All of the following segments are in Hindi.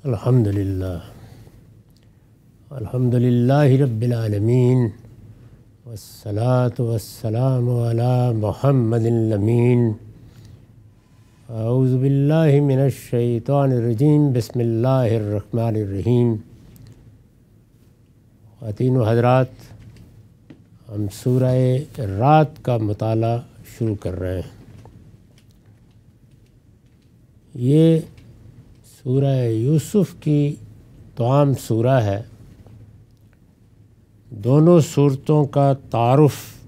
अल्हम्दुलिल्लाह अल्हम्दुलिल्लाहि रब्बिल आलमीन वस्सलातु वस्सलामु अला मुहम्मदिन अमीन अऊज़ु बिल्लाहि मिनश शैतानिर रजीम बिस्मिल्लाहिर रहमानिर रहीम ख़वातीन हज़रात हम सूरह रात का मताला शुरू कर रहे हैं ये सूरह यूसुफ की तमाम सूरा है। दोनों सूरतों का तारफ़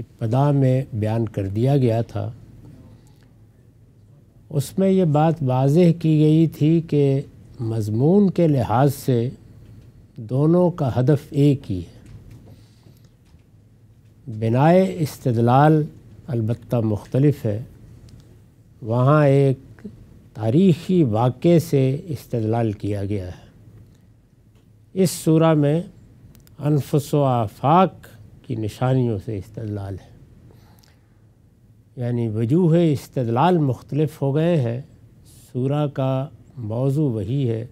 इब्तदा में बयान कर दिया गया था। उसमें ये बात वाजह की गई थी कि मज़मून के लिहाज से दोनों का हदफ एक ही है। बिनाए इस्तदलाल अलबत्ता मुख्तलफ है। वहाँ एक तारीख़ी वाक़े से इस्तदलाल किया गया है। इस सूरा में अनफस आफाक की निशानियों से इस्तदलाल है। यानी वजूह इस्तदलाल मुख्तलफ हो गए हैं। सूरा का मौजू वही है।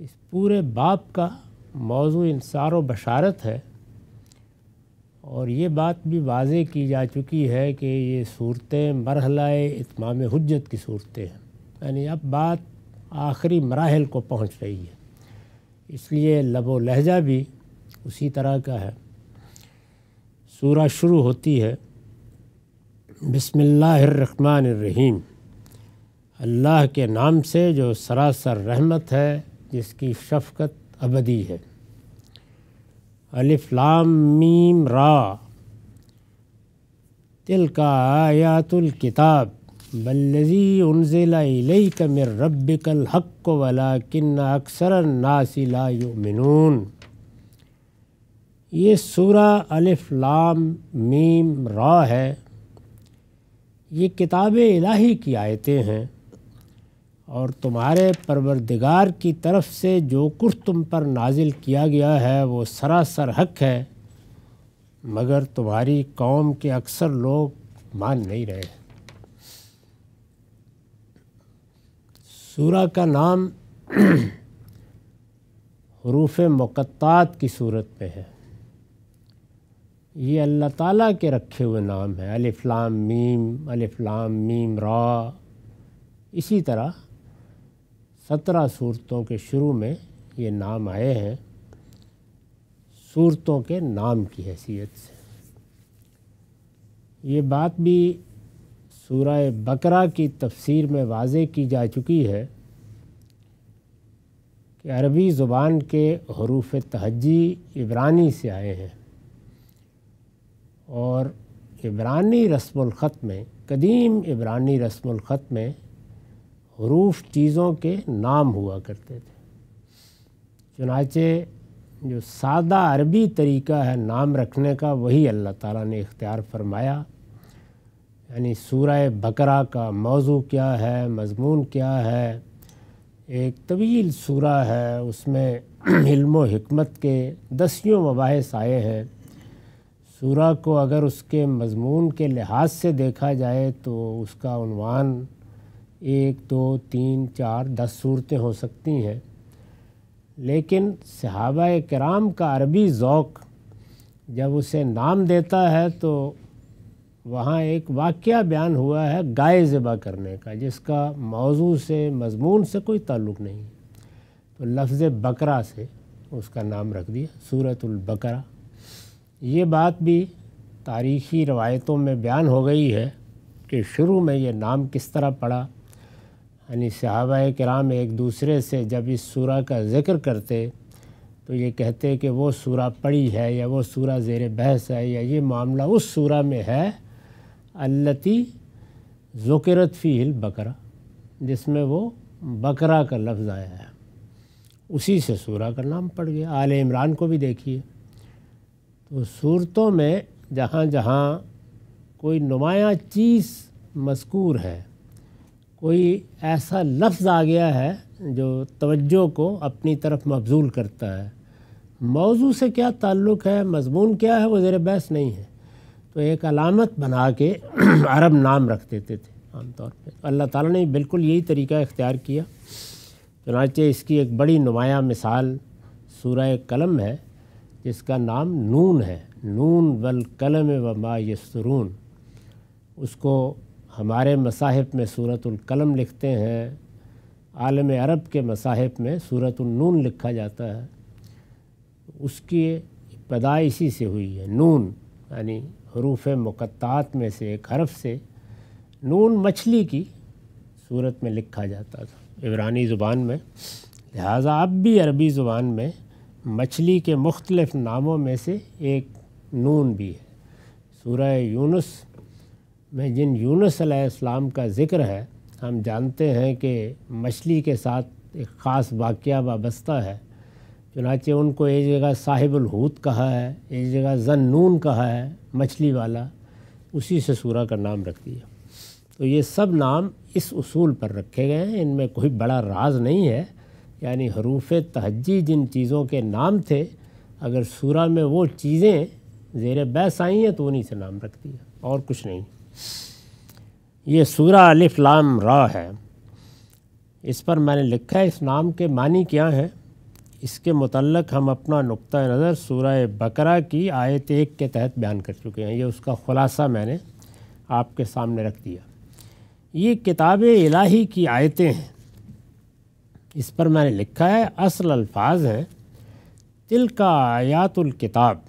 इस पूरे बाप का मौजू इंसार बशारत है। और ये बात भी वाज़ की जा चुकी है कि ये सूरतें मरहला इतमाम हजत की सूरतें हैं। यानी अब बात आखिरी मराहल को पहुँच रही है। इसलिए लब लहजा भी उसी तरह का है। सूरा शुरू होती है, बिस्मिल्लाहिर्रहमानिर्रहीम। अल्लाह के नाम से जो सरासर रहमत है, जिसकी शफ़क़त अबदी है। अलिफ्लाम मीम रा। तिल का आयातुल किताब, बल्लजी उनजिला इलैका मिर रब्बिकल हक़ वला किन अक्सर नासी ला युमिनून। ये सूरा अलिफ लाम मीम रा है। ये किताब इलाही की आयतें हैं। और तुम्हारे परवरदिगार की तरफ़ से जो कुछ तुम पर नाजिल किया गया है, वो सरासर हक है। मगर तुम्हारी कौम के अक्सर लोग मान नहीं रहे सूरा का नाम हरूफ मुक़त्तात की सूरत में है। ये अल्लाह ताला के रखे हुए नाम है। अलिफ्लाम मीम अलिफ्लाम मीम रा, इसी तरह सत्रह सूरतों के शुरू में ये नाम आए हैं। सूरतों के नाम की हैसियत से। ये बात भी सूरह बकरा की तफसीर में वाज़ की जा चुकी है कि अरबी ज़ुबान के हरूफ तहजी इबरानी से आए हैं और इबरानी रस्मख़त में, कदीम इबरानी रस्मख़त में हरूफ चीज़ों के नाम हुआ करते थे। चुनाचे जो सादा अरबी तरीका है नाम रखने का, वही अल्लाह ताला ने इख्तियार फरमाया। यानी सूरह बकरा का मौजू क्या है, मजमून क्या है? एक तवील सूरा है, उसमें इल्म हमत के दसियों मबास आए हैं। सूरा को अगर उसके मजमून के लिहाज से देखा जाए तो उसका उनवान एक, दो, तीन, चार, दस सूरतें हो सकती हैं। लेकिन सहाबा कराम का अरबी ज़ौक़ जब उसे नाम देता है तो वहाँ एक वाक़ बयान हुआ है गाय ज़बा करने का, जिसका मौजू से मजमून से कोई ताल्लुक़ नहीं तो लफ्ज़ बकरा से उसका नाम रख दिया सूरतुलबकरा ये बात भी तारीख़ी रवायतों में बयान हो गई है कि शुरू में ये नाम किस तरह पड़ा यानी सहाबा कराम एक दूसरे से जब इस सूरा का ज़िक्र करते तो ये कहते कि वो सूरा पड़ी है या वो सूरा ज़ेर बहस है या ये मामला उस सूरा में है, अल्लती ज़ुकरत फ़ील बकरा, जिसमें वो बकरा का लफ्ज़ आया है। उसी से सूरा का नाम पड़ गया। आल इमरान को भी देखिए। तो सूरतों में जहाँ जहाँ कोई नुमाया चीज़ मज़कूर है कोई ऐसा लफ्ज़ आ गया है जो तवज्जो को अपनी तरफ़ मबजूल करता है। मौजू से क्या ताल्लुक़ है, मजमून क्या है, वो ज़ेर बहस नहीं है। तो एक अलामत बना के अरब नाम रख देते थे आमतौर पर अल्लाह ताला ने बिल्कुल यही तरीका इख्तियार किया। चुनाचे इसकी एक बड़ी नुमाया मिसाल सूरह कलम है, जिसका नाम नून है। नून वल कलम व मा यसरून उसको हमारे मसाहिब में कलम लिखते हैं, आलम अरब के मसाहिब में सूरतुल लिखा जाता है। उसकी पैदाई इसी से हुई है नून, यानी हरूफ मुक़त्तात में से एक हरफ से नून मछली की सूरत में लिखा जाता था, इबरानी ज़ुबान में। लिहाजा अब भी अरबी ज़ुबान में मछली के मुख्तलिफ़ नामों में से एक नून भी है। सूरह यूनुस में जिन यूनुस अलैहिस्सलाम का ज़िक्र है, हम जानते हैं कि मछली के साथ एक ख़ास वाक़ वाबस्ता है। चुनाचे उनको एक जगह साहिबुलहूत कहा है, एक जगह जन नून कहा है, मछली वाला, उसी से सूरा का नाम रख दिया। तो ये सब नाम इस उसूल पर रखे गए हैं, इनमें कोई बड़ा राज नहीं है। यानी हरूफ तहजी जिन चीज़ों के नाम थे, अगर सूरा में वो चीज़ें, ज़ेर बैस आई हैं तो उन्हीं से नाम रख दिया, और कुछ नहीं। ये सूरा अलिफ लाम रा है। इस पर मैंने लिखा है, इस नाम के मानी क्या हैं? इसके मतलब हम अपना नुक़ नज़र सूरह बकरा की आयत एक के तहत बयान कर चुके हैं। ये उसका ख़ुलासा मैंने आपके सामने रख दिया। ये किताब इलाही की आयतें हैं। इस पर मैंने लिखा है, असल अल्फाज हैं तिल का आयातुल किताब।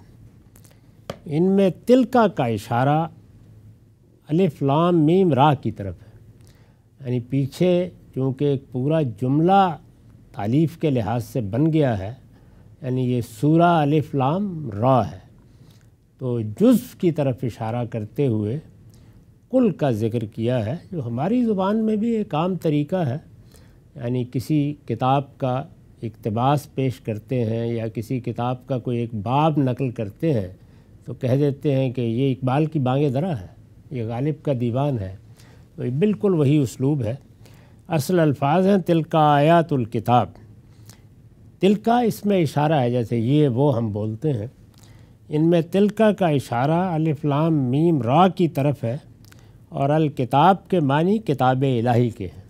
इनमें तिलका का इशारा अलिफ लाम मीम रा की तरफ़ है। यानी पीछे चूँकि एक पूरा जुमला तालीफ़ के लिहाज से बन गया है, यानी ये सूरा अलिफ लाम रा है। तो जुज़ की तरफ़ इशारा करते हुए कुल का ज़िक्र किया है, जो हमारी ज़ुबान में भी एक आम तरीका है। यानी किसी किताब का इकतबास पेश करते हैं या किसी किताब का कोई एक बाब नकल करते हैं तो कह देते हैं कि ये इकबाल की बांगे दरा है। ये गालिब का दीवान है। तो ये बिल्कुल वही उसलूब है। असल अल्फाज हैं, तिलका आयातुल किताब। तिलका इसमें इशारा है, जैसे ये, वो हम बोलते हैं। इनमें तिलका का इशारा अलिफ्लाम मीम, रा की तरफ़ है और अल किताब के मानी किताब इलाही के हैं।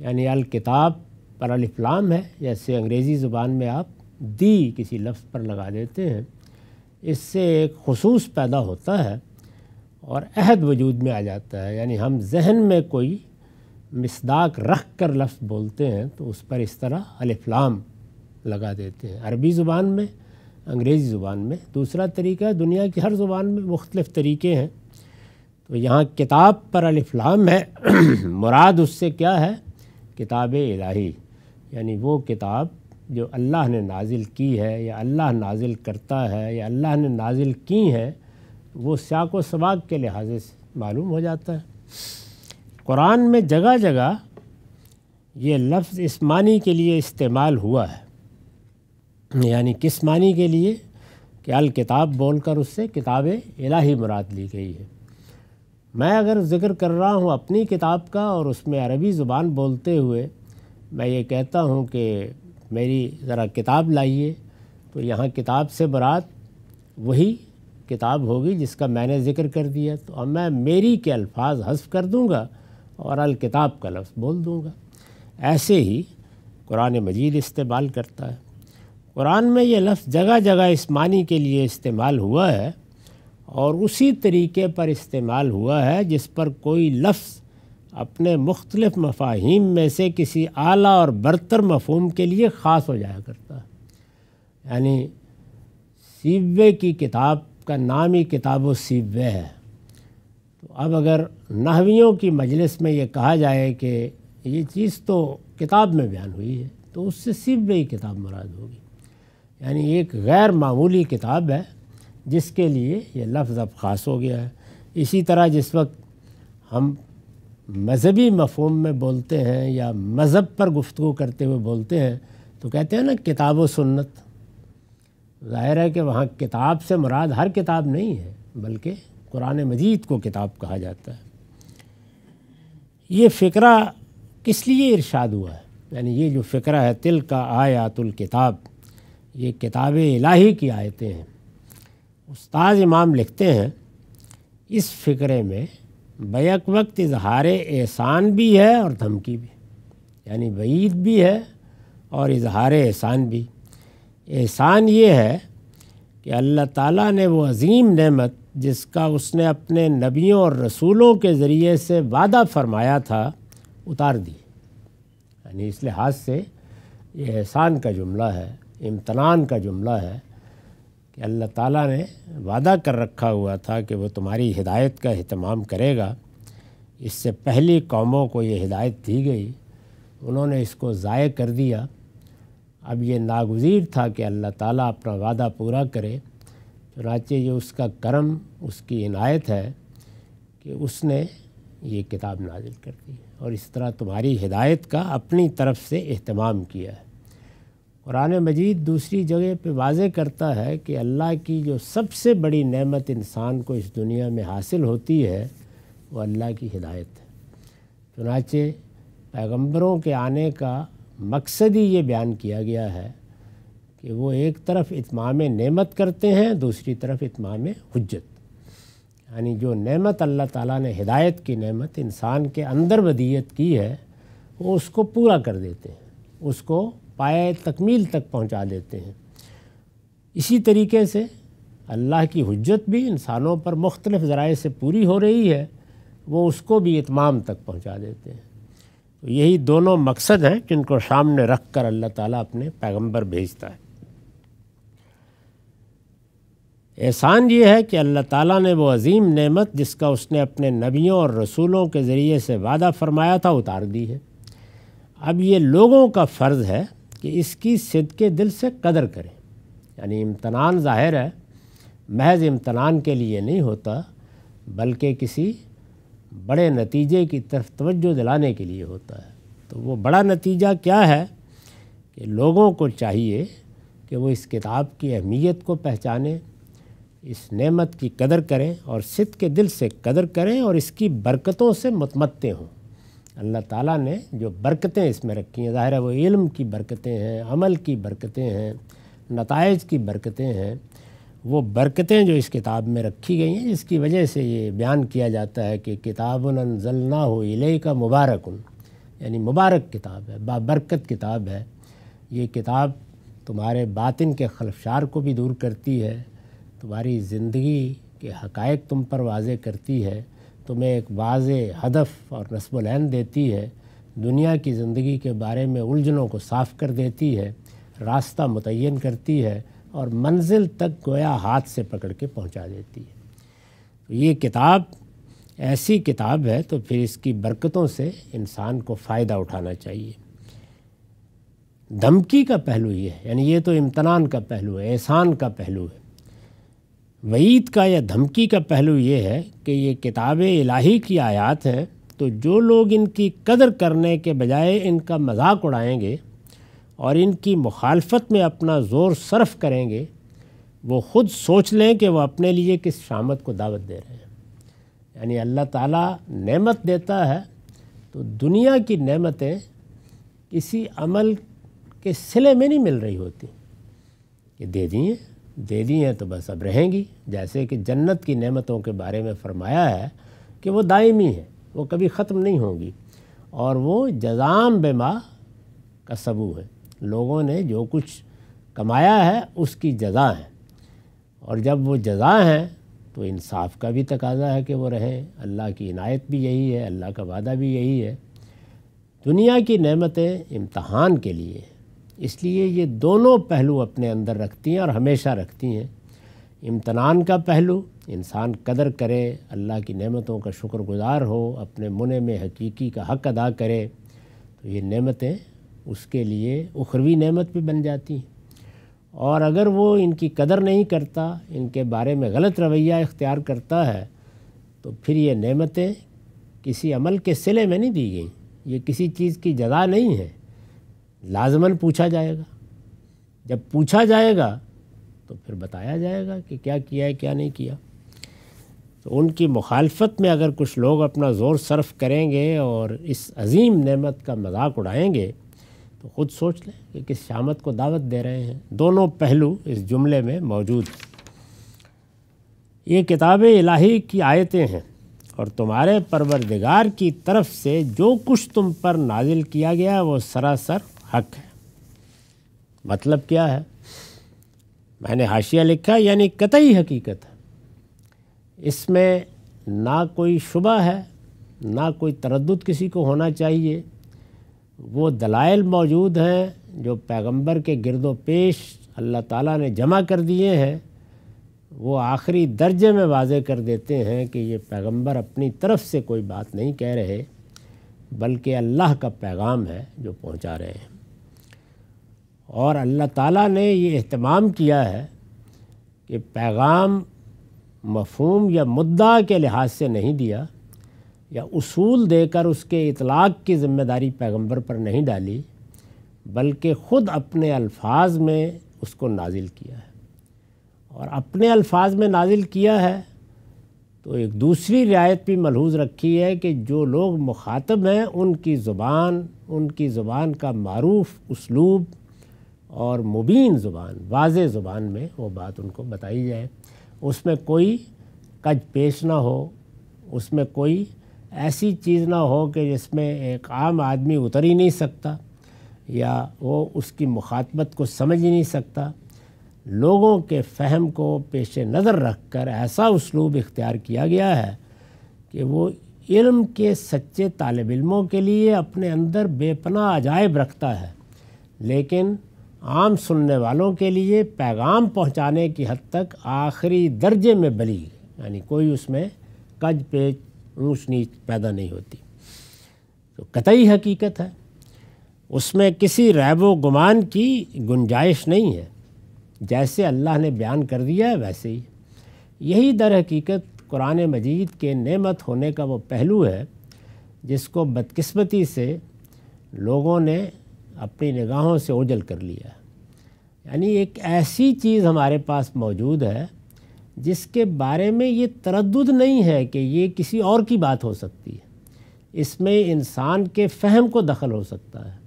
यानी अल किताब पर अलिफ्लाम है, जैसे अंग्रेज़ी ज़ुबान में आप दी किसी लफ्ज़ पर लगा देते हैं। इससे एक खसूस पैदा होता है और अहद वजूद में आ जाता है। यानी हम जहन में कोई मिसदाक रख कर लफ्ज़ बोलते हैं तो उस पर इस तरह अलिफ्लाम लगा देते हैं। अरबी ज़ुबान में, अंग्रेज़ी ज़ुबान में। दूसरा तरीका है, दुनिया की हर ज़ुबान में मुख्तलिफ़ तरीके हैं। तो यहाँ किताब पर अलिफ्लाम है। मुराद उससे क्या है? किताब इलाही। यानी वो किताब जो अल्लाह ने नाजिल की है, या अल्लाह नाजिल करता है, या अल्लाह ने नाजिल की है वो साक व सबाक के लिहाज से मालूम हो जाता है। कुरान में जगह जगह ये लफ्ज़ इस मानी के लिए इस्तेमाल हुआ है। यानी किस मानी के लिए? कि अल किताब बोल कर उससे किताब इलाही मुराद ली गई है। मैं अगर ज़िक्र कर रहा हूँ अपनी किताब का और उसमें अरबी ज़ुबान बोलते हुए, मैं ये कहता हूँ कि मेरी ज़रा किताब लाइए तो यहाँ किताब से बरात वही किताब होगी जिसका मैंने ज़िक्र कर दिया तो अब मैं मेरी के अल्फाज हसफ कर दूँगा और अल किताब का लफ्ज़ बोल दूँगा। ऐसे ही कुरान मजीद इस्तेमाल करता है। कुरान में ये लफ्ज़ जगह जगह इस मानी के लिए इस्तेमाल हुआ है और उसी तरीके पर इस्तेमाल हुआ है जिस पर कोई लफ्ज़ अपने मुख्तलिफ़ मफाहिम में से किसी आला और बरतर मफहम के लिए ख़ास हो जाया करता है। यानी सीवे की किताब का नाम ही किताब सीवे है। तो अब अगर नहवियों की मजलिस में ये कहा जाए कि ये चीज़ तो किताब में बयान हुई है तो उससे सीवे ही किताब मुराद होगी। यानी एक गैर मामूली किताब है, जिसके लिए ये लफ्ज़ अब ख़ास हो गया है। इसी तरह जिस वक्त हम मज़हबी मफहम में बोलते हैं या मज़हब पर गुफ्तु करते हुए बोलते हैं तो कहते हैं ना, किताब व सुन्नत। ज़ाहिर है कि वहाँ किताब से मुराद हर किताब नहीं है, बल्कि कुरान मजीद को किताब कहा जाता है। ये फ़िक्रा किस लिए इरशाद हुआ है? यानी ये जो फ़िक्रा है तिल का आयातुल किताब, ये किताब इलाही की आयतें हैं। उस्ताद इमाम लिखते हैं, इस फ़िक्रे में बैक वक्त इजहार एहसान भी है और धमकी भी। यानी वईद भी है और इजहार एहसान भी। एहसान ये है कि अल्लाह ताला ने वो अजीम नेमत, जिसका उसने अपने नबियों और रसूलों के ज़रिए से वादा फरमाया था, उतार दी। यानी इस लिहाज से ये एहसान का जुमला है, इम्तनान का जुमला है कि अल्लाह ताला ने वादा कर रखा हुआ था कि वो तुम्हारी हिदायत का अहतमाम करेगा। इससे पहली कौमों को ये हिदायत दी गई। उन्होंने इसको ज़ाय कर दिया। अब ये नागुज़ीर था कि अल्लाह ताला अपना वादा पूरा करे। चुनाचे ये उसका करम, उसकी इनायत है कि उसने ये किताब नाजिल कर दी और इस तरह तुम्हारी हिदायत का अपनी तरफ़ से अहतमाम किया है। कुरान मजीद दूसरी जगह पे वाज करता है कि अल्लाह की जो सबसे बड़ी नेमत इंसान को इस दुनिया में हासिल होती है, वो अल्लाह की हिदायत है। चुनाचे पैगंबरों के आने का मकसद ही ये बयान किया गया है कि वो एक तरफ़ इतमाम नेमत करते हैं, दूसरी तरफ़ इतमाम हजत यानी जो नेमत अल्लाह ताला ने हिदायत की नेमत, इंसान के अंदर वदीयत की है, वो उसको पूरा कर देते हैं, उसको पाए तकमील तक पहुँचा देते हैं। इसी तरीके से अल्लाह की हजत भी इंसानों पर मुख्तलिफ़ ज़राए से पूरी हो रही है, वो उसको भी इतमाम तक पहुँचा देते हैं। यही दोनों मकसद हैं जिनको सामने रख कर अल्लाह ताला अपने पैगंबर भेजता है। एहसान ये है कि अल्लाह ताला ने वो अजीम नेमत जिसका उसने अपने नबियों और रसूलों के ज़रिए से वादा फरमाया था, उतार दी है। अब ये लोगों का फ़र्ज़ है कि इसकी सिद के दिल से कदर करें। यानी इम्तनान ज़ाहिर है, महज इम्तनान के लिए नहीं होता, बल्कि किसी बड़े नतीजे की तरफ़ तवज्जो दिलाने के लिए होता है। तो वो बड़ा नतीजा क्या है कि लोगों को चाहिए कि वो इस किताब की अहमियत को पहचानें, इस नेमत की कदर करें और सिद्ध के दिल से कदर करें और इसकी बरकतों से मतमत्ते हों। अल्लाह ताला ने जो बरकतें इसमें रखी हैं, ज़ाहिर है वो इल्म की बरकतें हैं, अमल की बरकतें हैं नतज की बरकतें हैं वो बरकतें जो इस किताब में रखी गई हैं, जिसकी वजह से ये बयान किया जाता है कि किताब ना हो इले का मुबारक यानी मुबारक किताब है बाबरकत किताब है। ये किताब तुम्हारे बातिन के खलफशार को भी दूर करती है, तुम्हारी ज़िंदगी के हकायक तुम पर वाज करती है, तुम्हें एक वाज हदफ और नस्बैन देती है, दुनिया की ज़िंदगी के बारे में उलझनों को साफ़ कर देती है, रास्ता मुतन करती है और मंजिल तक गोया हाथ से पकड़ के पहुँचा देती है। तो ये किताब, ऐसी किताब है तो फिर इसकी बरकतों से इंसान को फ़ायदा उठाना चाहिए। धमकी का पहलू ये है, यानी ये तो इम्तनान का पहलू है, एहसान का पहलू है। वईद का या धमकी का पहलू ये है कि ये किताब इलाही की आयात हैं तो जो लोग इनकी कदर करने के बजाय इनका मज़ाक उड़ाएँगे और इनकी मुखालफत में अपना ज़ोर सर्फ करेंगे, वो ख़ुद सोच लें कि वह अपने लिए किस शामत को दावत दे रहे हैं। यानी अल्लाह ताला नेमत देता है तो दुनिया की नेमतें किसी अमल के सिले में नहीं मिल रही होती। कि दे दी हैं, दे दी हैं तो बस अब रहेंगी। जैसे कि जन्नत की नेमतों के बारे में फरमाया है कि वो दायमी है, वो कभी ख़त्म नहीं होंगी। और वो जजाम बेमा का सबू है। लोगों ने जो कुछ कमाया है, उसकी जजा है। और जब वो जजा हैं तो इंसाफ का भी तकाजा है कि वो रहें। अल्लाह की इनायत भी यही है, अल्लाह का वादा भी यही है। दुनिया की नेमतें इम्तहान के लिए। इसलिए ये दोनों पहलू अपने अंदर रखती हैं और हमेशा रखती हैं। इम्तनान का पहलू, इंसान कदर करे, अल्लाह की नेमतों का शुक्रगुजार हो, अपने मुने में हकीकी का हक अदा करे तो ये नेमतें उसके लिए उखरवी नेमत भी बन जाती हैं। और अगर वो इनकी कदर नहीं करता, इनके बारे में गलत रवैया इख्तियार करता है तो फिर ये नेमतें किसी अमल के सिले में नहीं दी गई। ये किसी चीज़ की जगह नहीं है। लाजमन पूछा जाएगा। जब पूछा जाएगा तो फिर बताया जाएगा कि क्या किया है, क्या नहीं किया। तो उनकी मुखालफत में अगर कुछ लोग अपना ज़ोर सर्फ करेंगे और इस अजीम नेमत का मज़ाक उड़ाएँगे तो ख़ुद सोच लें कि किस शामत को दावत दे रहे हैं। दोनों पहलू इस जुमले में मौजूद हैं। ये किताब इलाही की आयतें हैं और तुम्हारे परवरदिगार की तरफ़ से जो कुछ तुम पर नाजिल किया गया वो सरासर हक है। मतलब क्या है? मैंने हाशिया लिखा यानी कतई हकीकत है। इसमें ना कोई शुबा है, ना कोई तरद्दुद किसी को होना चाहिए। वो दलाइल मौजूद हैं जो पैगंबर के गिरदो पेश अल्लाह ताला ने जमा कर दिए हैं, वो आखिरी दर्जे में वाजे कर देते हैं कि ये पैगंबर अपनी तरफ़ से कोई बात नहीं कह रहे, बल्कि अल्लाह का पैगाम है जो पहुँचा रहे हैं। और अल्लाह ताला ने ये अहतमाम किया है कि पैगाम मफहूम या मुद्दा के लिहाज से नहीं दिया या उसूल देकर उसके इतलाक़ की ज़िम्मेदारी पैगंबर पर नहीं डाली, बल्कि ख़ुद अपने अल्फाज में उसको नाजिल किया है। और अपने अल्फाज में नाजिल किया है तो एक दूसरी रियायत भी मलहूज रखी है कि जो लोग मुखातब हैं, उनकी ज़ुबान उनकी ज़ुबान का मरूफ उसलूब और मुबीन ज़ुबान वाज ज़ुबान में वो बात उनको बताई जाए। उसमें कोई कज पेश ना हो, उसमें कोई ऐसी चीज़ ना हो कि जिसमें एक आम आदमी उतर ही नहीं सकता, या वो उसकी मुखातबत को समझ ही नहीं सकता। लोगों के फ़हम को पेश नज़र रख कर ऐसा उसलूब इख्तियार किया गया है कि वो इल्म के सच्चे तालब इलमों के लिए अपने अंदर बेपना अजायब रखता है। लेकिन आम सुनने वालों के लिए पैगाम पहुँचाने की हद तक आखिरी दर्जे में बली, यानी कोई उसमें कज पेच ऊँच नीच पैदा नहीं होती। तो कतई हकीकत है, उसमें किसी रैब गुमान की गुंजाइश नहीं है। जैसे अल्लाह ने बयान कर दिया है, वैसे ही। यही दर हकीकत कुरान मजीद के नेमत होने का वो पहलू है, जिसको बदकिस्मती से लोगों ने अपनी निगाहों से ओझल कर लिया यानी एक ऐसी चीज़ हमारे पास मौजूद है जिसके बारे में ये तरद नहीं है कि ये किसी और की बात हो सकती है। इसमें इंसान के फ़हम को दखल हो सकता है।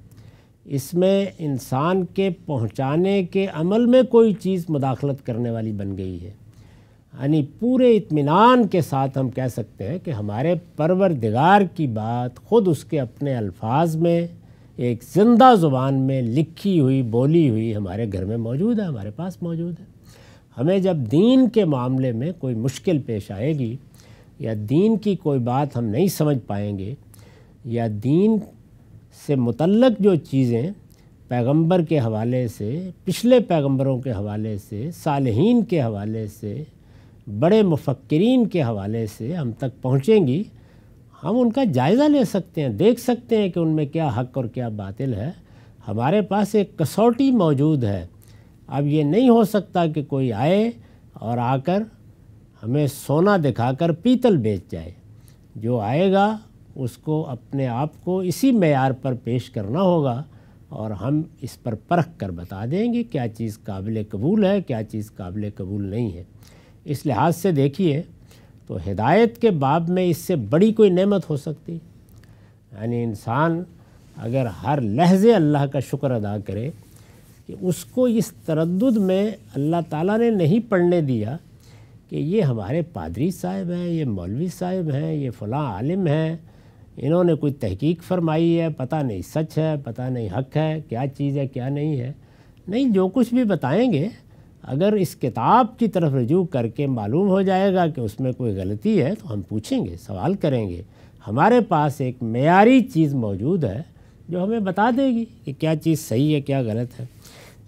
इसमें इंसान के पहुँचाने के अमल में कोई चीज़ मुदाखलत करने वाली बन गई है। यानी पूरे इत्मीनान के साथ हम कह सकते हैं कि हमारे परवरदिगार की बात ख़ुद उसके अपने अल्फाज में, एक ज़िंदा ज़ुबान में लिखी हुई, बोली हुई हमारे घर में मौजूद है, हमारे पास मौजूद है। हमें जब दीन के मामले में कोई मुश्किल पेश आएगी, या दीन की कोई बात हम नहीं समझ पाएँगे, या दीन से मुतलक जो चीज़ें पैगंबर के हवाले से, पिछले पैगंबरों के हवाले से, सालहीन के हवाले से, बड़े मुफक्रीन के हवाले से हम तक पहुँचेंगी, हम उनका जायज़ा ले सकते हैं, देख सकते हैं कि उनमें क्या हक और क्या बातिल है। हमारे पास एक कसौटी मौजूद है। अब ये नहीं हो सकता कि कोई आए और आकर हमें सोना दिखाकर पीतल बेच जाए। जो आएगा, उसको अपने आप को इसी मैार पर पेश करना होगा और हम इस पर परख कर बता देंगे क्या चीज़ काबिल कबूल है, क्या चीज़ काबिल कबूल नहीं है। इस लिहाज से देखिए तो हिदायत के बाब में इससे बड़ी कोई नेमत हो सकती। यानी इंसान अगर हर लहजे अल्लाह का शुक्र अदा करे कि उसको इस तरद्दुद में अल्लाह ताला ने नहीं पढ़ने दिया कि ये हमारे पादरी साहब हैं, ये मौलवी साहब हैं, ये फ़लाँ आलिम हैं। इन्होंने कोई तहकीक फरमाई है, पता नहीं सच है, पता नहीं हक है, क्या चीज़ है, क्या नहीं है। नहीं, जो कुछ भी बताएँगे, अगर इस किताब की तरफ़ रजू करके मालूम हो जाएगा कि उसमें कोई गलती है तो हम पूछेंगे, सवाल करेंगे। हमारे पास एक मैारी चीज़ मौजूद है, जो हमें बता देगी कि क्या चीज़ सही है, क्या गलत है।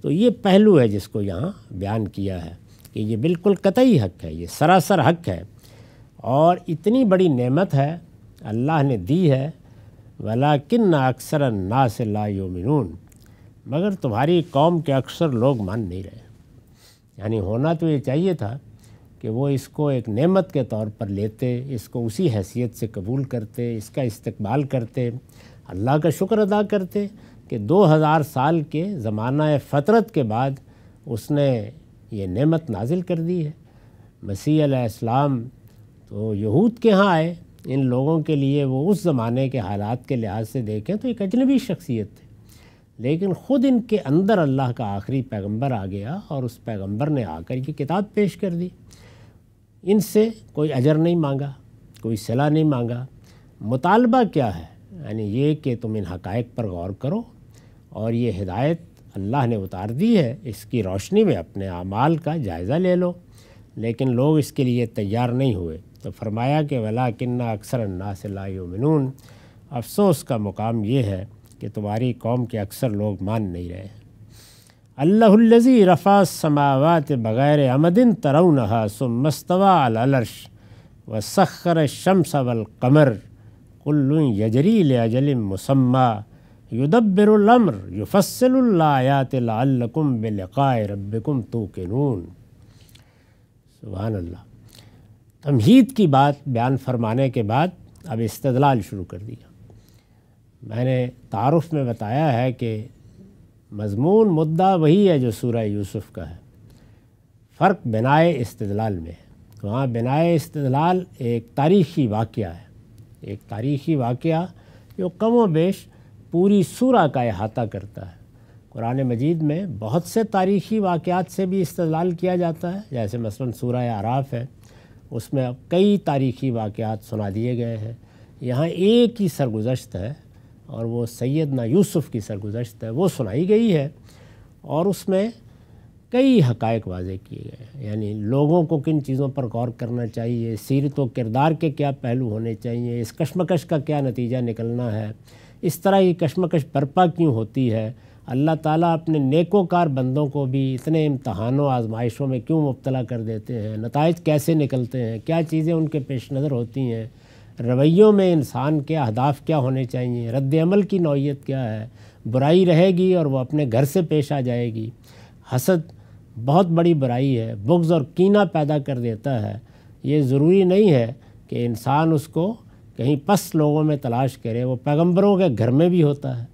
तो ये पहलू है जिसको यहाँ बयान किया है कि ये बिल्कुल कतई हक है, ये सरासर हक है। और इतनी बड़ी नेमत है, अल्लाह ने दी है वला किन अक्सर ना से ला मगर तुम्हारी कौम के अक्सर लोग मान नहीं रहे। यानी होना तो ये चाहिए था कि वो इसको एक नेमत के तौर पर लेते, इसको उसी हैसियत से कबूल करते, इसका इस्तकबाल करते, अल्लाह का शुक्र अदा करते कि 2000 साल के ज़माना फ़तरत के बाद उसने ये नेमत नाजिल कर दी है। मसीह इस्लाम तो यहूद के यहाँ आए। इन लोगों के लिए वो उस ज़माने के हालात के लिहाज से देखें तो एक अजनबी शख्सियत थे। लेकिन ख़ुद इनके अंदर अल्लाह का आखिरी पैगंबर आ गया और उस पैगंबर ने आकर ये किताब पेश कर दी। इनसे कोई अजर नहीं मांगा, कोई सलाह नहीं मांगा। मुतालबा क्या है? यानी ये कि तुम इन हकायक पर गौर करो और ये हिदायत अल्लाह ने उतार दी है, इसकी रोशनी में अपने अमाल का जायज़ा ले लो। लेकिन लोग इसके लिए तैयार नहीं हुए। तो फरमाया कि वला किन्ना अक्सर अन्ना से लायुमिनून अफसोस का मुकाम ये है कि तुम्हारी कौम के अक्सर लोग मान नहीं रहे अल्लाजी रफ़ा समावत बग़ैर अमदिन तरौनहा सुमस्तवा अलर्श व सखर शम्स कमर कुल्लु यजरी अजल मुसम्मा। युदब्बिरुलम्र युफस्सिलुल्लायात लअल्लकुम बिलिक़ाए रब्बिकुम तूक़िनून सुबहान अल्लाह तमहीद की बात बयान फरमाने के बाद अब इस्तदलाल शुरू कर दिया मैंने तारफ़ में बताया है कि मजमून मुद्दा वही है जो सूरह यूसुफ का है फ़र्क बिनाए इस्तदलाल में है वहाँ बिनाए इस्तदलाल एक तारीख़ी वाक़ है एक तारीख़ी वाक़ जो कम बेश पूरी सूरा का अहाता करता है। कुरान मजीद में बहुत से तारीख़ी वाक़ात से भी इस्तलाल किया जाता है, जैसे मसलन सूरह आराफ है, उसमें अब कई तारीख़ी वाक़ात सुना दिए गए हैं। यहाँ एक ही सरगुजश्त है और वो सैदना यूसुफ़ की सरगुजश्त है, वो सुनाई गई है और उसमें कई हकायक वाजे किए गए हैं। यानी लोगों को किन चीज़ों पर गौर करना चाहिए, सीरत व किरदार के क्या पहलू होने चाहिए, इस कशमकश का क्या नतीजा निकलना है इस तरह की कश्मकश बर्पा क्यों होती है? अल्लाह ताला अपने नेकोकार बंदों को भी इतने इम्तहानों आजमाइशों में क्यों मुबतला कर देते हैं? नतज कैसे निकलते हैं? क्या चीज़ें उनके पेश नज़र होती हैं? रवैयों में इंसान के अहदाफ क्या होने चाहिए? रद्द अमल की नौीयत क्या है? बुराई रहेगी और वह अपने घर से पेश आ जाएगी। हसद बहुत बड़ी बुराई है, बुग्ज़ और कीना पैदा कर देता है। ये ज़रूरी नहीं है कि इंसान उसको कहीं पस लोगों में तलाश करे, वो पैगंबरों के घर में भी होता है,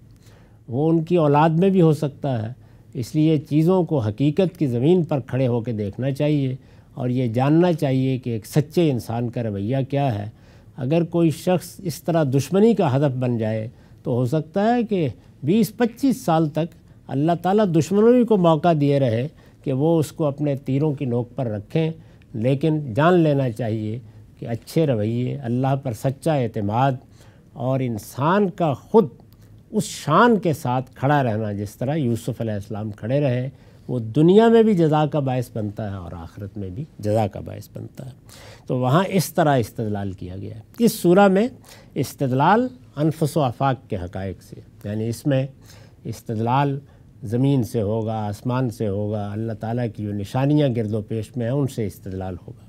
वो उनकी औलाद में भी हो सकता है। इसलिए चीज़ों को हकीकत की ज़मीन पर खड़े होकर देखना चाहिए और ये जानना चाहिए कि एक सच्चे इंसान का रवैया क्या है। अगर कोई शख्स इस तरह दुश्मनी का हदफ बन जाए तो हो सकता है कि 20-25 साल तक अल्लाह ताला दुश्मनों को मौका दिए रहे कि वो उसको अपने तीरों की नोक पर रखें, लेकिन जान लेना चाहिए कि अच्छे रवैये, अल्लाह पर सच्चा अतमाद और इंसान का ख़ुद उस शान के साथ खड़ा रहना, जिस तरह यूसुफ़ अलैहिस्सलाम खड़े रहे, वो दुनिया में भी जजा का बायस बनता है और आखिरत में भी जजा का बायस बनता है। तो वहाँ इस तरह इस्तदलाल किया गया है। इस सूरा में इस्तदलाल अनफस आफाक के हकाइक से, यानी इसमें इस्तदलाल ज़मीन से होगा, आसमान से होगा, अल्लाह ताला की जो निशानियाँ गिरदो पेश में हैं, उनसे इस्तदलाल होगा।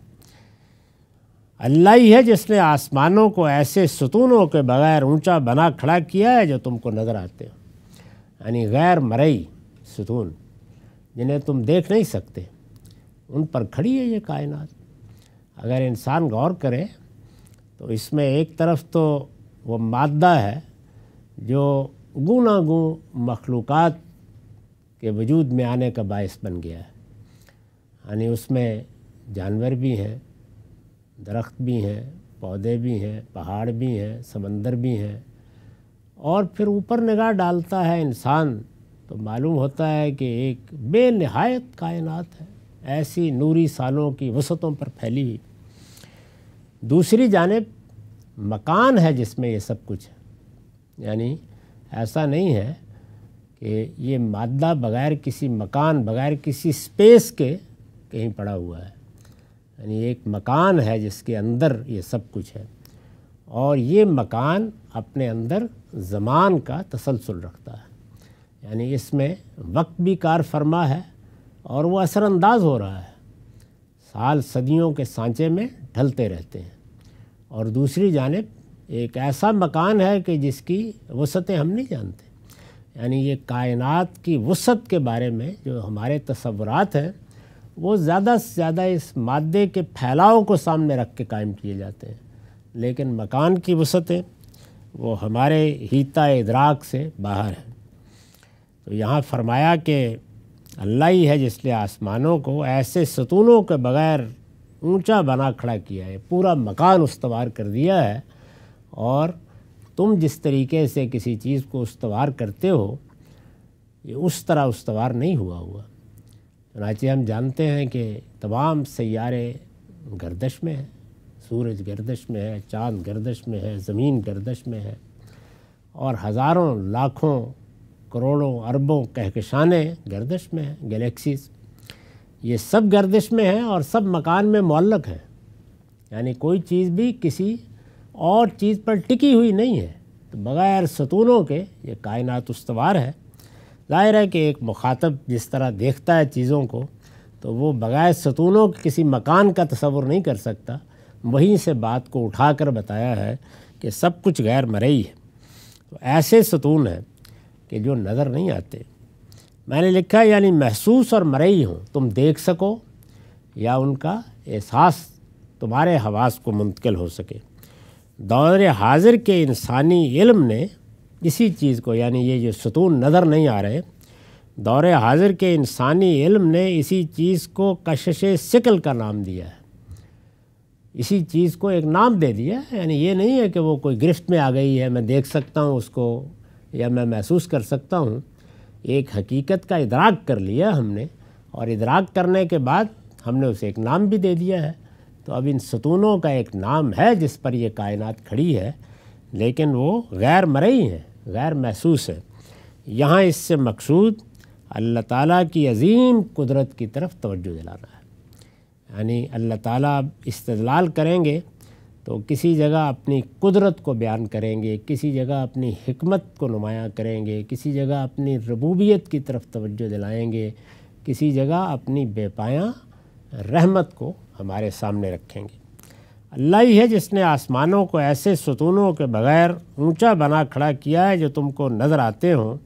अल्लाह ही है जिसने आसमानों को ऐसे सतूनों के बगैर ऊँचा बना खड़ा किया है जो तुमको नज़र आते हो। यानी गैर मरई सतून, जिन्हें तुम देख नहीं सकते, उन पर खड़ी है ये कायनात। अगर इंसान गौर करे तो इसमें एक तरफ़ तो वो मादा है जो गुना गु मखलूक़ात के वजूद में आने का बायस बन गया है। यानी उसमें जानवर भी हैं दरख्त भी हैं, पौधे भी हैं, पहाड़ भी हैं, समंदर भी हैं। और फिर ऊपर निगाह डालता है इंसान तो मालूम होता है कि एक बेनहायत कायनात है। ऐसी नूरी सालों की वसतों पर फैली हुई। दूसरी जानब मकान है जिसमें ये सब कुछ है। यानी ऐसा नहीं है कि ये मादा बग़ैर किसी मकान, बग़ैर किसी स्पेस के कहीं पड़ा हुआ है। यानी एक मकान है जिसके अंदर ये सब कुछ है। और ये मकान अपने अंदर ज़मान का तसलसल रखता है। यानी इसमें वक्त भी कार फरमा है और वो असरानंदाज हो रहा है। साल सदियों के सांचे में ढलते रहते हैं। और दूसरी जानब, एक ऐसा मकान है कि जिसकी वसतें हम नहीं जानते। यानी ये कायनात की वसत के बारे में जो हमारे तस्वुरात हैं वो ज़्यादा से ज़्यादा इस मादे के फैलाव को सामने रख के कायम किए जाते हैं। लेकिन मकान की वसतें, वो हमारे हीता इदराक से बाहर हैं। तो यहाँ फरमाया कि अल्लाह ही है जिसने आसमानों को ऐसे सतूनों के बग़ैर ऊँचा बना खड़ा किया है, पूरा मकान उस्तवार कर दिया है, और तुम जिस तरीके से किसी चीज़ को उस्तवार करते हो, ये उस तरह उस्तवार नहीं हुआ हुआ। चनाचे हम जानते हैं कि तमाम सैारे गर्दश में हैं। सूरज गर्दश में है, चाँद गर्दश में है, ज़मीन गर्दश में है। और हज़ारों, लाखों, करोड़ों, अरबों कहकशाने गर्दश में हैं, गैलेक्सीज। ये सब गर्दश में हैं और सब मकान में मौलक हैं। यानी कोई चीज़ भी किसी और चीज़ पर टिकी हुई नहीं है। तो बग़ैर सतूनों के ये कायनात उस्तवार है। ज़ाहिर है कि एक मुखातब जिस तरह देखता है चीज़ों को तो वो बग़ैर सतूनों के किसी मकान का तस्वुर नहीं कर सकता। वहीं से बात को उठा कर बताया है कि सब कुछ गैर मरई है। तो ऐसे सतून हैं कि जो नज़र नहीं आते। मैंने लिखा यानी महसूस और मरई हो, तुम देख सको, या उनका एहसास तुम्हारे हवास को मुंतकिल हो सके। दौर हाजिर के इंसानी इल्म ने इसी चीज़ को, यानी ये जो सतून नज़र नहीं आ रहे, दौर हाजिर के इंसानी इल्म ने इसी चीज़ को कशश सिकल का नाम दिया है। इसी चीज़ को एक नाम दे दिया यानी ये नहीं है कि वो कोई गिरफ्त में आ गई है, मैं देख सकता हूँ उसको, या मैं महसूस कर सकता हूँ। एक हकीकत का इदराक कर लिया हमने, और इदराक करने के बाद हमने उसे एक नाम भी दे दिया है। तो अब इन सतूनों का एक नाम है जिस पर यह कायनात खड़ी है, लेकिन वो गैर मरई है। गैर महसूस है। यहाँ इससे मकसूद अल्लाह ताला की अजीम कुदरत की तरफ़ तवज्जो दिलाना है। यानी अल्लाह ताला इस्तलाल करेंगे तो किसी जगह अपनी कुदरत को बयान करेंगे, किसी जगह अपनी हमत को नुमाया करेंगे, किसी जगह अपनी रबूबियत की तरफ़ तवज्जो दिलाएँगे, किसी जगह अपनी बेपाया, रहमत को हमारे सामने रखेंगे। अल्लाह ही है जिसने आसमानों को ऐसे सतूनों के बग़ैर ऊँचा बना खड़ा किया है जो तुमको नज़र आते हों।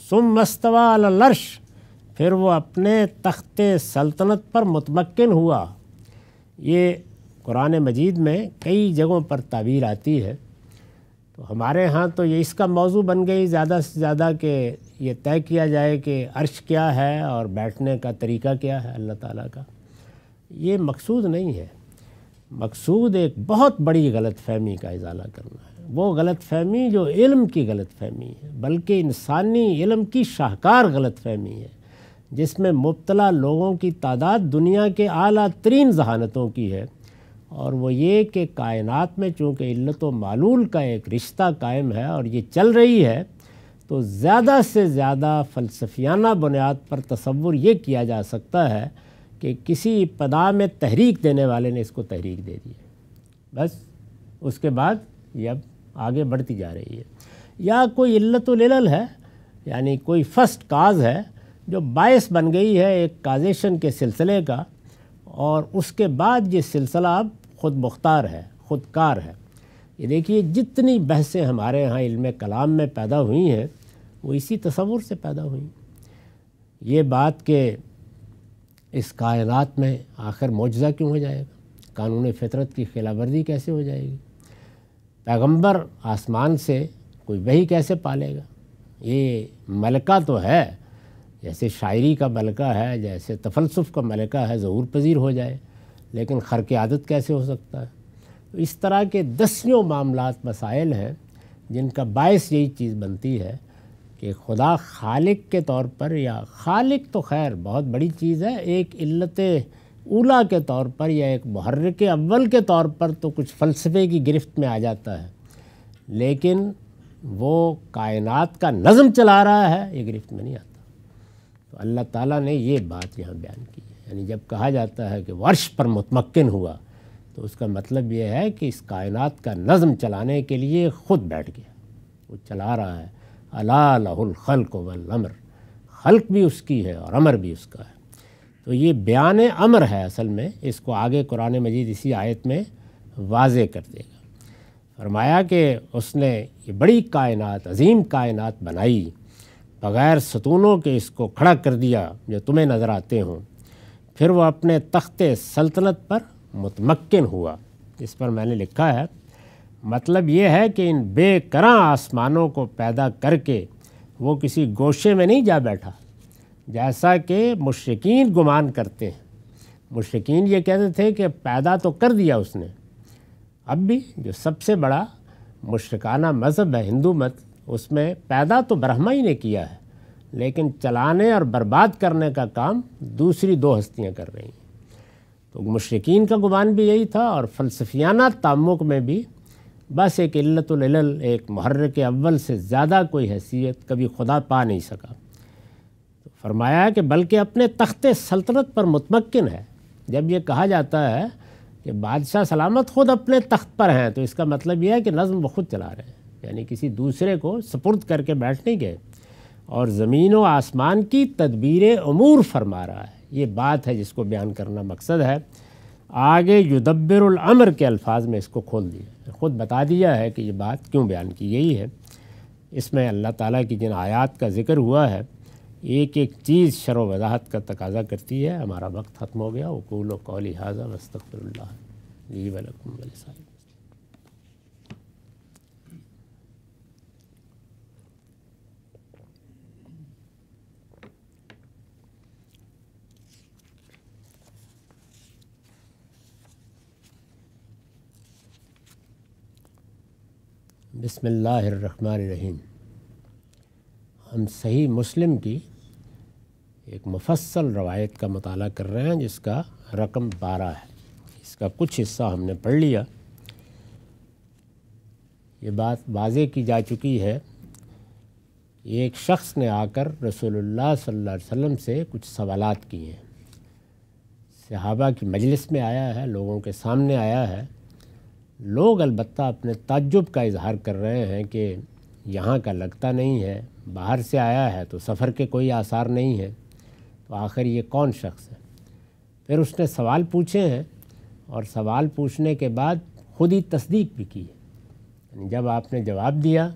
सुम मस्तवा लर्श फिर वो अपने तख्त सल्तनत पर मुतमक्न हुआ। ये कुरान मजीद में कई जगहों पर ताबीर आती है। तो हमारे यहाँ तो ये इसका मौजू बन गई, ज़्यादा से ज़्यादा कि ये तय किया जाए कि अर्श क्या है और बैठने का तरीका क्या है अल्लाह ताला का। ये मकसूद नहीं है। मकसूद एक बहुत बड़ी गलत फहमी का इजाला करना है। वो गलत फहमी जो इल्म की गलत फहमी है, बल्कि इंसानी इल्म की शाहकार गलत फहमी है, जिसमें मुबतला लोगों की तादाद दुनिया के आला तरीन जहानतों की है। और वो ये कि कायनात में चूँकि इल्लत मालूल का एक रिश्ता कायम है और ये चल रही है तो ज़्यादा से ज़्यादा फ़लसफियाना बुनियाद पर तस्वुर ये किया जा सकता है कि किसी पदा में तहरीक देने वाले ने इसको तहरीक दे दी बस, उसके बाद ये अब आगे बढ़ती जा रही है। या कोई इल्लतुल है, यानी कोई फ़र्स्ट काज है, जो बायस बन गई है एक काजेशन के सिलसिले का, और उसके बाद ये सिलसिला अब ख़ुद मुख्तार है ख़ुदकार है। ये देखिए, जितनी बहसें हमारे यहाँ इल्म कलाम में पैदा हुई हैं, वो इसी तस्वुर से पैदा हुई। ये बात के इस कायनात में आखिर मुआजा क्यों हो जाएगा? कानून फितरत की खिलावर्दी कैसे हो जाएगी? पैगंबर आसमान से कोई वही कैसे पालेगा? ये मलका तो है, जैसे शायरी का मलका है, जैसे तफलसफ़ का मलका है, ज़हूर पजीर हो जाए, लेकिन खर की आदत कैसे हो सकता है? तो इस तरह के दसियों मामला मसाइल हैं, जिनका बायस यही चीज़ बनती है कि खुदा खालिक के तौर पर, या खालिक तो खैर बहुत बड़ी चीज़ है, एक इल्लत ऊला के तौर पर या एक महर्रक अव्वल के तौर पर तो कुछ फ़लसफ़े की गिरफ्त में आ जाता है। लेकिन वो कायनात का नज़म चला रहा है, ये गिरफ्त में नहीं आता। तो अल्लाह ताला ने ये बात यहाँ बयान की है। यानी जब कहा जाता है कि वर्ष पर मुतमक्न हुआ तो उसका मतलब ये है कि इस कायनात का नज़म चलाने के लिए ख़ुद बैठ गया। वो चला रहा है। अलाहुल खल्क वल अमर। खल्क भी उसकी है और अमर भी उसका है। तो ये बयान अमर है असल में, इसको आगे कुरान मजीद इसी आयत में वाज कर देगा। फरमाया कि उसने ये बड़ी कायनात, अजीम कायनात बनाई, बग़ैर सतूनों के इसको खड़ा कर दिया, जो तुम्हें नज़र आते हों। फिर वह अपने तख्त सल्तनत पर मतमक्न हुआ। इस पर मैंने लिखा है मतलब ये है कि इन बेकरा आसमानों को पैदा करके वो किसी गोशे में नहीं जा बैठा। जैसा कि मुश्किन गुमान करते हैं। मुश्किन ये कहते थे कि पैदा तो कर दिया उसने। अब भी जो सबसे बड़ा मुश्रकाना मज़हब है हिंदू मत, उसमें पैदा तो ब्रह्मा ही ने किया है, लेकिन चलाने और बर्बाद करने का काम दूसरी दो हस्तियाँ कर रही हैं। तो मशरकिन का गुमान भी यही था और फ़लसफियाना तामुक में भी बस एक इल्लतुल एक महर्र के अव्वल से ज़्यादा कोई हैसियत कभी खुदा पा नहीं सका। तो फरमाया कि बल्कि अपने तख्त सल्तनत पर मुतमक्न है। जब ये कहा जाता है कि बादशाह सलामत ख़ुद अपने तख्त पर हैं तो इसका मतलब यह है कि नज़म खुद चला रहे हैं। यानी किसी दूसरे को सपुर्द करके बैठ नहीं गए। और ज़मीन व आसमान की तदबीर अमूर फरमा रहा है। ये बात है जिसको बयान करना मकसद है। आगे युदब्बरमर के अल्फाज में इसको खोल दिया। ख़ुद बता दिया है कि ये बात क्यों बयान की गई है? इसमें अल्लाह ताला की जिन आयात का ज़िक्र हुआ है, एक एक चीज़ शर वजाहत का तकाजा करती है। हमारा वक्त ख़त्म हो गया। वकूल कौली हाजा वस्तफ़रल्ला जी वलकुम बिसमीम हम सही मुस्लिम की एक मुफसल रवायत का मताल कर रहे हैं, जिसका रकम बारह है। इसका कुछ हिस्सा हमने पढ़ लिया। ये बात वाजे की जा चुकी है। एक शख्स ने आकर रसूलुल्लाह सल्लल्लाहु अलैहि से कुछ सवालात किए हैं। सहाबा की मजलिस में आया है, लोगों के सामने आया है। लोग अलबत् अपने तजुब का इजहार कर रहे हैं कि यहाँ का लगता नहीं है, बाहर से आया है तो सफ़र के कोई आसार नहीं है तो आखिर ये कौन शख्स है? फिर उसने सवाल पूछे हैं और सवाल पूछने के बाद खुद ही तस्दीक भी की है। जब आपने जवाब दिया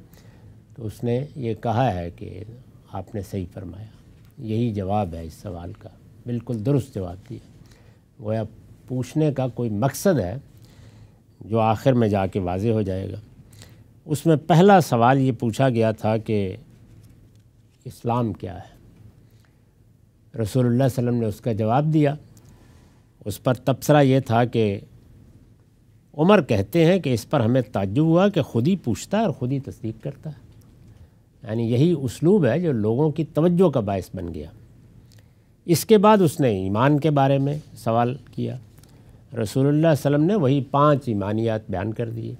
तो उसने ये कहा है कि आपने सही फरमाया। यही जवाब है इस सवाल का। बिल्कुल दुरुस्त जवाब दिया। गोया पूछने का कोई मकसद है जो आखिर में जाके वाज हो जाएगा। उसमें पहला सवाल ये पूछा गया था कि इस्लाम क्या है? रसूलुल्लाह सल्लम ने उसका जवाब दिया। उस पर तबसरा ये था कि उमर कहते हैं कि इस पर हमें ताजुब हुआ कि ख़ुद ही पूछता है और ख़ुद ही तस्दीक करता है। यानी यही उसलूब है जो लोगों की तवज्जो का बायस बन गया। इसके बाद उसने ईमान के बारे में सवाल किया। रसूलुल्लाह सल्लम ने वही पाँच ईमानियात बयान कर दिए।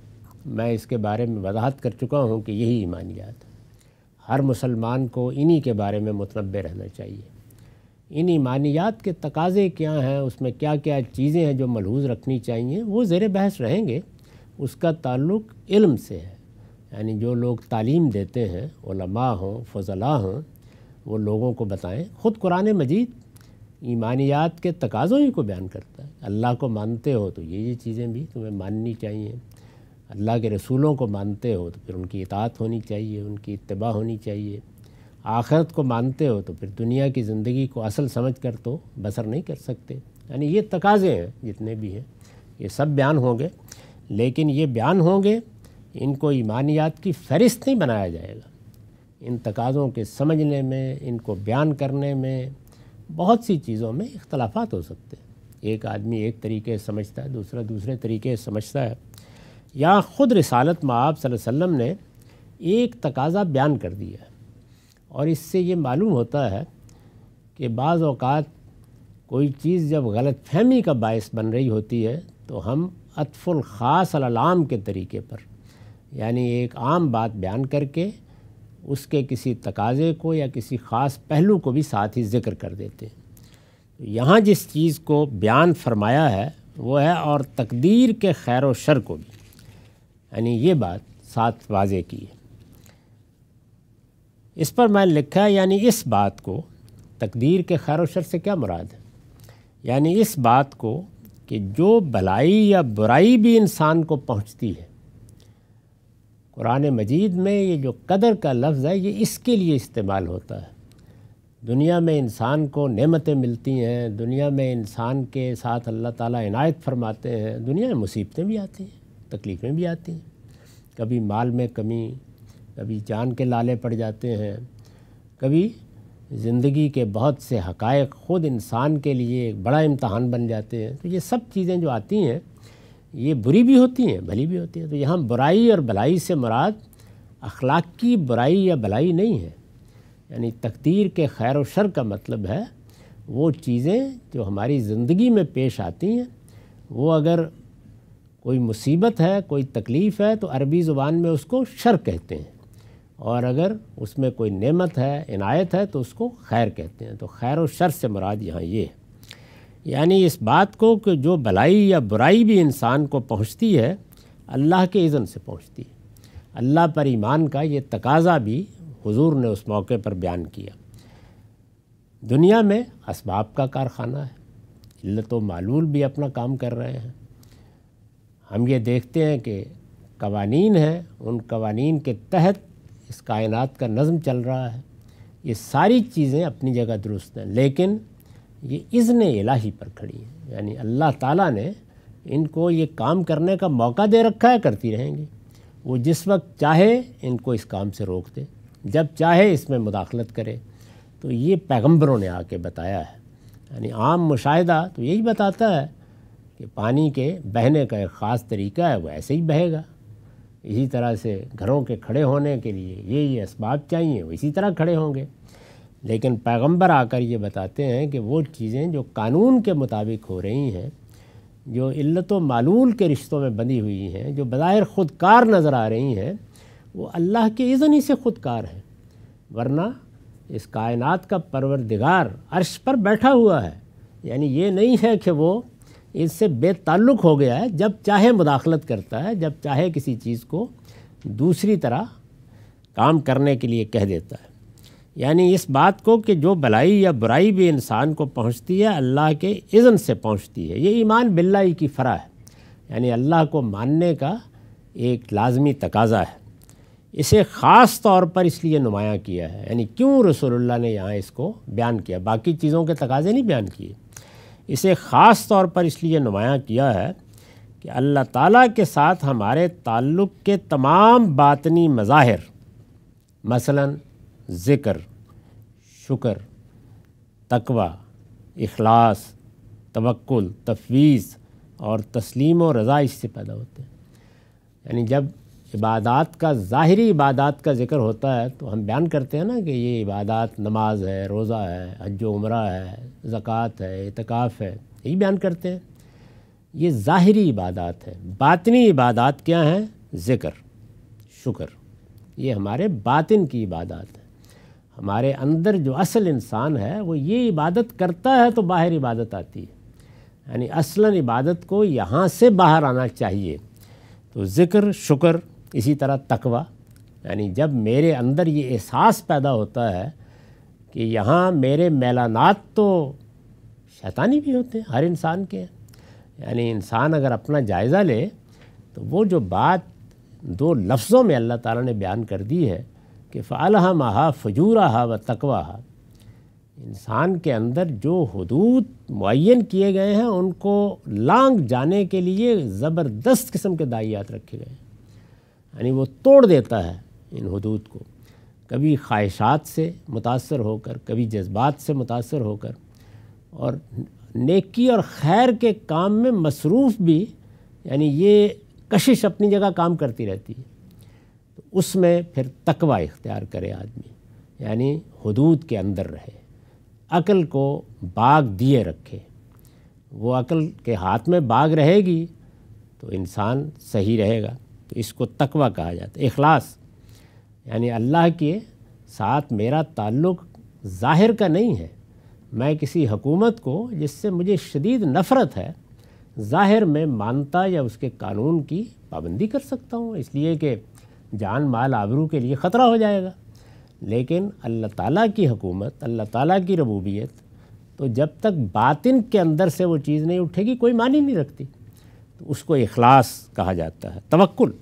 मैं इसके बारे में वजाहत कर चुका हूँ कि यही ईमानियात हर मुसलमान को इन्हीं के बारे में मुतनबे रहना चाहिए। इन ईमानियात के तकाज़े क्या हैं? उसमें क्या क्या चीज़ें हैं जो मलहूज़ रखनी चाहिए? वो ज़ेर बहस रहेंगे। उसका ताल्लुक़ इल्म से है। यानी जो लोग तालीम देते हैं हों, फजला हों, वो लोगों को बताएँ। ख़ुद कुरान मजीद ईमानियात के तकाज़ों ही को बयान करता है। अल्लाह को मानते हो तो ये ये चीज़ें भी तुम्हें माननी चाहिए। अल्लाह के रसूलों को मानते हो तो फिर उनकी इतात होनी चाहिए, उनकी इतबा होनी चाहिए। आखरत को मानते हो तो फिर दुनिया की ज़िंदगी को असल समझ कर तो बसर नहीं कर सकते। यानी ये तकाज़े हैं, जितने भी हैं, ये सब बयान होंगे। लेकिन ये बयान होंगे, इनको ईमानियात की फ़हरिस्त नहीं बनाया जाएगा। इन तकाज़ों के समझने में, इनको बयान करने में बहुत सी चीज़ों में इख्तलाफात हो सकते हैं। एक आदमी एक तरीके से समझता है, दूसरा दूसरे तरीके से समझता है। या ख़ुद रसालत माब वसल्लम ने एक तकाजा बयान कर दिया है। और इससे ये मालूम होता है कि बाज़ अवत कोई चीज़ जब गलत फहमी का बायस बन रही होती है तो हम अतफुल ख़ास अलाम के तरीके पर, यानी एक आम बात बयान करके उसके किसी तकाज़े को या किसी ख़ास पहलू को भी साथ ही ज़िक्र कर देते हैं। तो यहाँ जिस चीज़ को बयान फरमाया है, वो है और तकदीर के खैर शर को भी। यानी ये बात साथ वाजे की है। इस पर मैं लिखा है, यानी इस बात को तकदीर के खैर व शर से क्या मुराद है? यानी इस बात को कि जो भलाई या बुराई भी इंसान को पहुँचती है कुरान मजीद में ये जो कदर का लफ्ज़ है, ये इसके लिए इस्तेमाल होता है। दुनिया में इंसान को नेमतें मिलती हैं, दुनिया में इंसान के साथ अल्लाह ताला इनायत फरमाते हैं, दुनिया में मुसीबतें भी आती हैं, तकलीफ़ें भी आती हैं। कभी माल में कमी, कभी जान के लाले पड़ जाते हैं, कभी ज़िंदगी के बहुत से हकायक ख़ुद इंसान के लिए एक बड़ा इम्तहान बन जाते हैं। तो ये सब चीज़ें जो आती हैं ये बुरी भी होती हैं, भली भी होती हैं। तो यहाँ बुराई और भलाई से मुराद अखलाक की बुराई या भलाई नहीं है। यानी तकदीर के खैर व शर का मतलब है, वो चीज़ें जो हमारी ज़िंदगी में पेश आती हैं, वो अगर कोई मुसीबत है, कोई तकलीफ़ है तो अरबी ज़ुबान में उसको शर कहते हैं। और अगर उसमें कोई नेमत है, इनायत है तो उसको खैर कहते हैं। तो खैर और शर से मुराद यहाँ ये है। यानी इस बात को कि जो भलाई या बुराई भी इंसान को पहुँचती है, अल्लाह के इज़न से पहुँचती है। अल्लाह पर ईमान का ये तकाजा भी हुजूर ने उस मौके पर बयान किया। दुनिया में इसबाब का कारखाना है। इल्लत व मालूल भी अपना काम कर रहे हैं। हम ये देखते हैं कि कवानीन हैं। उन कवानीन के तहत इस कायनात का नज़म चल रहा है। ये सारी चीज़ें अपनी जगह दुरुस्त हैं। लेकिन ये इज़्न इलाही पर खड़ी है। यानी अल्लाह ताला ने इनको ये काम करने का मौका दे रखा है, करती रहेंगी। वो जिस वक्त चाहे, इनको इस काम से रोक दे। जब चाहे, इसमें मुदाखलत करे। तो ये पैगंबरों ने आके बताया है। यानी आम मुशाहिदा तो यही बताता है कि पानी के बहने का एक ख़ास तरीका है, वो ऐसे ही बहेगा। इसी तरह से घरों के खड़े होने के लिए ये ये इसबाब चाहिए, वो इसी तरह खड़े होंगे। लेकिन पैगंबर आकर ये बताते हैं कि वो चीज़ें जो कानून के मुताबिक हो रही हैं, जो इल्लत मालूल के रिश्तों में बंधी हुई हैं, जो बज़ाहिर ख़ुदकार नज़र आ रही हैं, वो अल्लाह के इज़न ही से ख़ुदकार हैं। वरना इस कायनात का परवरदिगार अर्श पर बैठा हुआ है। यानी ये नहीं है कि वो इससे बेताल्लुक़ हो गया है, जब चाहे मुदाखलत करता है, जब चाहे किसी चीज़ को दूसरी तरह काम करने के लिए कह देता है। यानी इस बात को कि जो भलाई या बुराई भी इंसान को पहुँचती है, अल्लाह के इज़न से पहुँचती है। ये ईमान बिल्लाई की फ़रा है। यानी अल्लाह को मानने का एक लाजमी तकाज़ा है। इसे ख़ास तौर पर इसलिए नुमाया किया है। यानी क्यों रसोल्ला ने यहाँ इसको बयान किया? बाकी चीज़ों के तकाजे नहीं बयान किए। इसे ख़ास तौर पर इसलिए नुमाया किया है कि अल्लाह ताला के साथ हमारे ताल्लुक़ के तमाम बातनी मज़ाहिर, मसलन ज़िक्र, शुक्र, तकवा, इखलास तवक्ल तफवीज़ और तस्लीम व रज़ा इससे पैदा होते हैं। यानी जब इबादत का, ज़ाहरी इबादत का ज़िक्र होता है तो हम बयान करते हैं ना कि ये इबादत नमाज़ है, रोज़ा है, हज, उम्र है, ज़क़़त है, इतकाफ़ है, यही बयान करते हैं। ये ज़ाहरी इबादत है। बातनी इबादत क्या हैं? ज़िक्र, शुक्र। ये हमारे बातिन की इबादत है। हमारे अंदर जो असल इंसान है, वो ये इबादत करता है तो बाहर इबादत आती है। यानी असलन इबादत को यहाँ से बाहर आना चाहिए। तो ज़िक्र, शुक्र, इसी तरह तकवा। यानी जब मेरे अंदर ये एहसास पैदा होता है कि यहाँ मेरे मैलानात तो शैतानी भी होते हैं, हर इंसान के। यानी इंसान अगर अपना जायज़ा ले तो वो जो बात दो लफ्ज़ों में अल्लाह ताला ने बयान कर दी है कि फ़ालहा महा फजूरा व तकवा हा इंसान के अंदर जो हदूद मुन किए गए हैं, उनको लांग जाने के लिए ज़बरदस्त किस्म के दाइयात रखे गए हैं। यानी वो तोड़ देता है इन हदूद को। कभी ख्वाहिशात से मुतासर होकर, कभी जज्बात से मुतासर होकर, और नेकी और खैर के काम में मसरूफ़ भी, यानी ये कशिश अपनी जगह काम करती रहती है। तो उसमें फिर तकवा इख्तियार करे आदमी। यानी हदूद के अंदर रहे। अकल को बाग दिए रखे। वो अकल के हाथ में बाग रहेगी तो इंसान सही रहेगा। तो इसको तकवा कहा जाता है। अखलास यानी अल्लाह के साथ मेरा ताल्लुक़ ज़ाहिर का नहीं है। मैं किसी हकूमत को, जिससे मुझे शदीद नफ़रत है, ज़ाहिर में मानता या उसके कानून की पाबंदी कर सकता हूँ। इसलिए कि जान माल आबरू के लिए ख़तरा हो जाएगा। लेकिन अल्लाह ताला की हुकूमत, अल्लाह ताला की रबूबियत तो जब तक बातिन के अंदर से वो चीज़ नहीं उठेगी, कोई मानी नहीं रखती। तो उसको अखलास कहा जाता है तवक्ल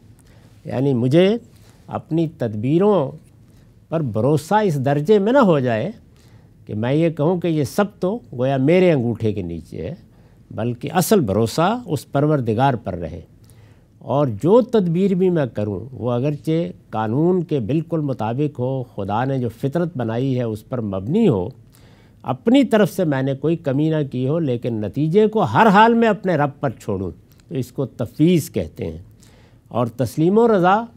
यानी मुझे अपनी तदबीरों पर भरोसा इस दर्जे में ना हो जाए कि मैं ये कहूँ कि ये सब तो गोया मेरे अंगूठे के नीचे है, बल्कि असल भरोसा उस परवरदिगार पर रहे। और जो तदबीर भी मैं करूँ, वो अगरचे कानून के बिल्कुल मुताबिक हो, खुदा ने जो फितरत बनाई है, उस पर मबनी हो, अपनी तरफ़ से मैंने कोई कमी ना की हो, लेकिन नतीजे को हर हाल में अपने रब पर छोड़ूं तो इसको तफवीज़ कहते हैं। और तस्लीम रज़ा,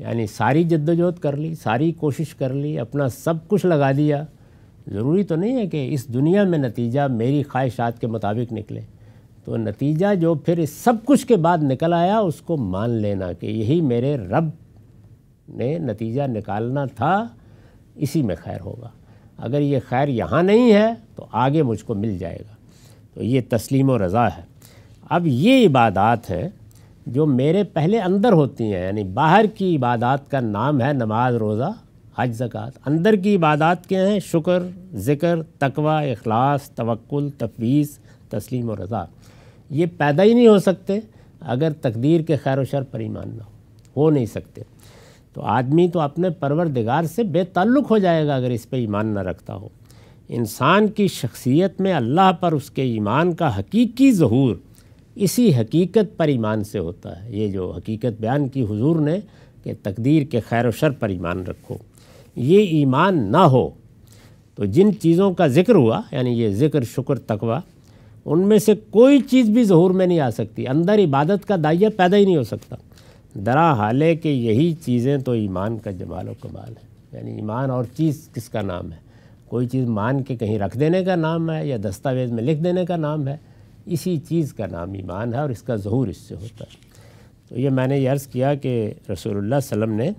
यानी सारी जद्दोजहद कर ली, सारी कोशिश कर ली, अपना सब कुछ लगा दिया। ज़रूरी तो नहीं है कि इस दुनिया में नतीजा मेरी ख्वाहिशात के मुताबिक निकले। तो नतीजा जो फिर इस सब कुछ के बाद निकल आया, उसको मान लेना कि यही मेरे रब ने नतीजा निकालना था, इसी में खैर होगा। अगर ये खैर यहाँ नहीं है तो आगे मुझको मिल जाएगा। तो ये तस्लीम व रज़ा है। अब ये इबादत है, जो मेरे पहले अंदर होती हैं, यानी बाहर की इबादत का नाम है नमाज़, रोज़ा, हज, ज़क़़त। अंदर की इबादत क्या हैं? शुक्र, ज़िक्र, तकवा अखलास तवक्ल तफवीज़ तस्लीम और रज़ा। ये पैदा ही नहीं हो सकते अगर तकदीर के खैर शर पर ईमान ना हो। हो नहीं सकते। तो आदमी तो अपने परवरदिगार से बेताल्लुक़ हो जाएगा अगर इस पर ईमान ना रखता हो। इंसान की शख्सियत में अल्लाह पर उसके ईमान का हकीकी ज़हूर इसी हकीकत पर ईमान से होता है। ये जो हकीकत बयान की हुजूर ने कि तकदीर के खैर शर पर ईमान रखो। ये ईमान ना हो। तो जिन चीज़ों का ज़िक्र हुआ, यानी ये ज़िक्र शुक्र, तकवा उनमें से कोई चीज़ भी जहूर में नहीं आ सकती। अंदर इबादत का दाइया पैदा ही नहीं हो सकता। दरा हाल कि यही चीज़ें तो ईमान का जमाल व कमाल है। यानी ईमान और चीज़ किसका नाम है? कोई चीज़ मान के कहीं रख देने का नाम है या दस्तावेज़ में लिख देने का नाम है, इसी चीज़ का नाम ईमान है और इसका जहूर इससे होता है। तो ये मैंने ये अर्ज़ किया कि रसूलुल्लाह सल्लम ने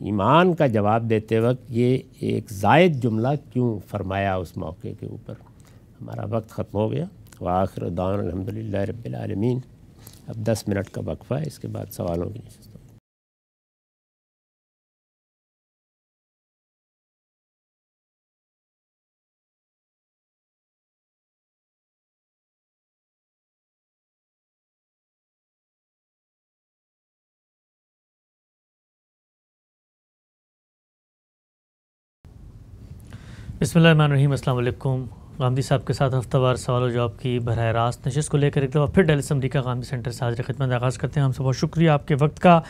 ईमान का जवाब देते वक्त ये एक जायद जुमला क्यों फरमाया उस मौके के ऊपर? हमारा वक्त ख़त्म हो गया। वाखिर दान अलहमदिल्ला रबालमीन अब दस मिनट का वक्फ़ा है, इसके बाद सवालों की नशस्त बसमीम अल्लाम गांधी साहब के साथ हफ्तावार सवाल और जवाब की बरह रास्त। नशस्त को लेकर एक दफ़ा फिर डेलिस अमरीका गांधी सेंटर से हाजिर खदमत आगाज़ करते हैं। हमसे बहुत शुक्रिया आपके वक्त का।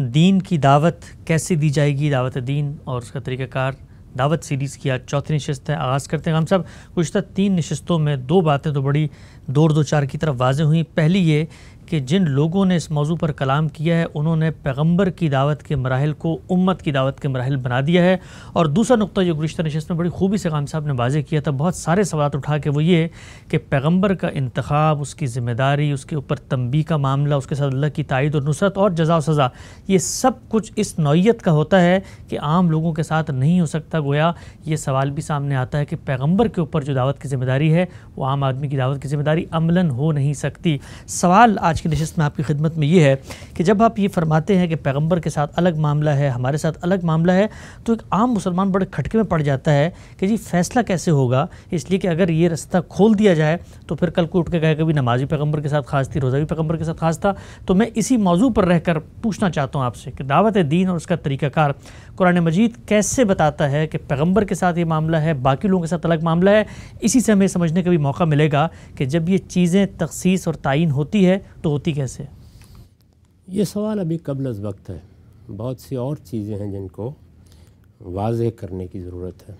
दीन की दावत कैसे दी जाएगी? दावत दीन और उसका तरीक़ाकार दावत सीरीज़ की आज चौथी नशस्त है। आगाज़ करते हैं हम सब। गुज्तर तीन नशस्तों में दो बातें तो बड़ी दो दो चार की तरफ़ वाजें हुई। पहली ये कि जिन लोगों ने इस मौजू पर कलाम किया है, उन्होंने पैगंबर की दावत के मराहल को, उम्मत की दावत के मराहल बना दिया है। और दूसरा नुकता जो गुज्तर नशस्त में बड़ी खूबी से खान साहब ने वाजे किया था, बहुत सारे सवाल उठा के वो ये कि पैगंबर का इंतखब, उसकी ज़िम्मेदारी, उसके ऊपर तंबी का मामला, उसके साथ अल्लाह की तायद और नुसरत और जजा सज़ा, ये सब कुछ इस नौीयत का होता है कि आम लोगों के साथ नहीं हो सकता। गोया ये सवाल भी सामने आता है कि पैगंबर के ऊपर जो दावत की ज़िम्मेदारी है, वो आम आदमी की दावत की ज़िम्मेदारी अमला हो नहीं सकती। सवाल आज आज की नशस्त में आपकी खिदमत में ये है कि जब आप ये फरमाते हैं कि पैगंबर के साथ अलग मामला है, हमारे साथ अलग मामला है तो एक आम मुसलमान बड़े खटके में पड़ जाता है कि जी फ़ैसला कैसे होगा? इसलिए कि अगर ये रास्ता खोल दिया जाए तो फिर कल को उठ के कहे कभी नमाजी पैगंबर के साथ खास थी, रोज़ा भी पैगंबर के साथ खास था। तो मैं इसी मौजू पर रहकर पूछना चाहता हूँ आपसे कि दावत दीन और उसका तरीक़ाकार कुरान मजीद कैसे बताता है कि पैगंबर के साथ ये मामला है, बाकी लोगों के साथ अलग मामला है? इसी से हमें समझने का भी मौका मिलेगा कि जब ये चीज़ें तखसीस और तयन होती है तो होती कैसे? ये सवाल अभी कबल वक्त है? बहुत सी और चीज़ें हैं जिनको वाज करने की ज़रूरत है।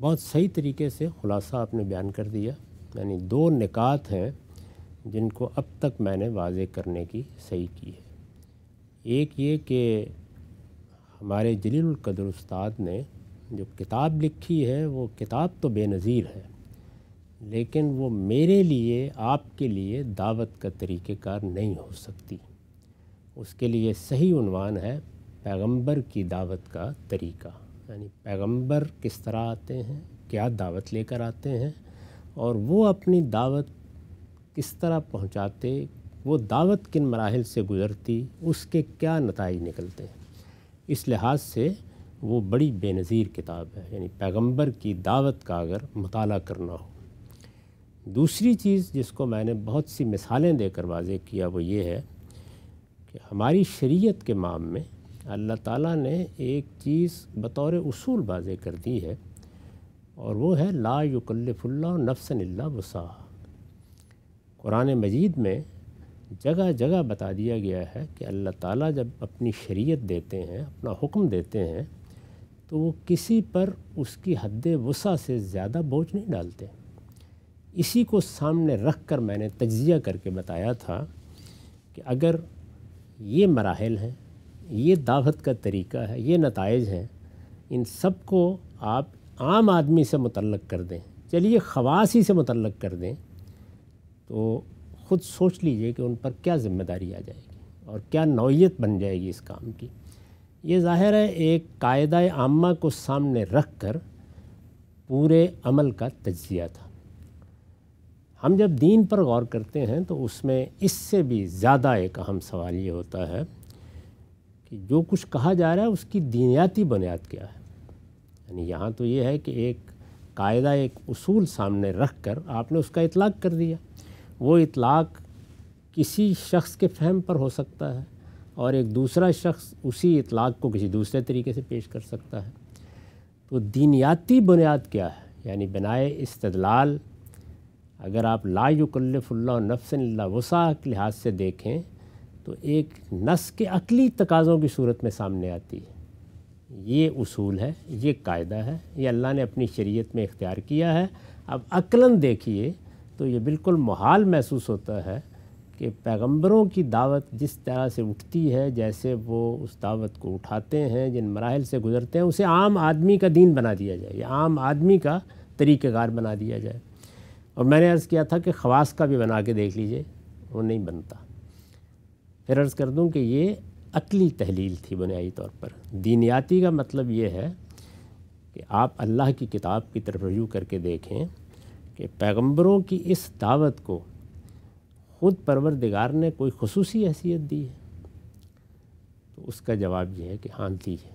बहुत सही तरीके से ख़ुलासा आपने बयान कर दिया। यानी दो निकात हैं जिनको अब तक मैंने वाज करने की सही की है। एक ये कि हमारे जलील कदर उस्ताद ने जो किताब लिखी है, वो किताब तो बेनज़ीर है। लेकिन वो मेरे लिए, आपके लिए दावत का तरीक़ेकार नहीं हो सकती। उसके लिए सही उनवान है पैगंबर की दावत का तरीक़ा। यानी पैगंबर किस तरह आते हैं, क्या दावत लेकर आते हैं और वो अपनी दावत किस तरह पहुंचाते, वो दावत किन मराहल से गुज़रती, उसके क्या नतज निकलते हैं। इस लिहाज से वो बड़ी बेनज़ीर किताब है। यानी पैगंबर की दावत का अगर मताल करना हो दूसरी चीज़ जिसको मैंने बहुत सी मिसालें देकर वाजे किया वो ये है कि हमारी शरीयत के माम में अल्लाह ताला ने एक चीज़ बतौर उसूल वाजे कर दी है और वो है ला युकल्लफ़ुल्ला नफ्सन वसा कुरान मजीद में जगह जगह बता दिया गया है कि अल्लाह ताला जब अपनी शरीयत देते हैं, अपना हुक्म देते हैं तो वो किसी पर उसकी हद वसा से ज़्यादा बोझ नहीं डालते। इसी को सामने रख कर मैंने तजिया करके बताया था कि अगर ये मराहल हैं, ये दावत का तरीका है, ये नतज हैं, इन सबको आप आम आदमी से मुतलक कर दें। चलिए खवास से मुतलक कर दें तो ख़ुद सोच लीजिए कि उन पर क्या ज़िम्मेदारी आ जाएगी और क्या नौीयत बन जाएगी इस काम की। ये ज़ाहिर है, एक कायदा आमा को सामने रख कर पूरे अमल का तजिया था। हम जब दीन पर गौर करते हैं तो उसमें इससे भी ज़्यादा एक अहम सवाल ये होता है कि जो कुछ कहा जा रहा है, उसकी दीनियाती बुनियाद क्या है? यानी यहाँ तो ये है कि एक कायदा, एक उसूल सामने रख कर आपने उसका इतलाक़ कर दिया। वो इतलाक़ किसी शख्स के फहम पर हो सकता है और एक दूसरा शख्स उसी इतलाक़ को किसी दूसरे तरीके से पेश कर सकता है। तो दीनियाती बुनियाद क्या है? यानी बनाए इस्तदलाल अगर आप लायुकल्लफ़ुल्ला नफ्सन वसा के लिहाज से देखें तो एक नस के अकली तकाज़ों की सूरत में सामने आती है। ये उसूल है, ये कायदा है, ये अल्लाह ने अपनी शरीयत में इख्तियार किया है। अब अक्लन देखिए तो ये बिल्कुल महाल महसूस होता है कि पैगंबरों की दावत जिस तरह से उठती है, जैसे वो उस दावत को उठाते हैं, जिन मराहल से गुज़रते हैं, उसे आम आदमी का दीन बना दिया जाए, या आम आदमी का तरीक़ार बना दिया जाए। और मैंने अर्ज़ किया था कि ख़वास का भी बना के देख लीजिए, वो नहीं बनता। फिर अर्ज़ कर दूँ कि ये अकली तहलील थी बुनियादी तौर पर। दीनियाती का मतलब ये है कि आप अल्लाह की किताब की तरफ़ रजू करके देखें कि पैगंबरों की इस दावत को ख़ुद परवरदिगार ने कोई खसूसी हैसियत दी है। तो उसका जवाब ये है कि हाँ दी है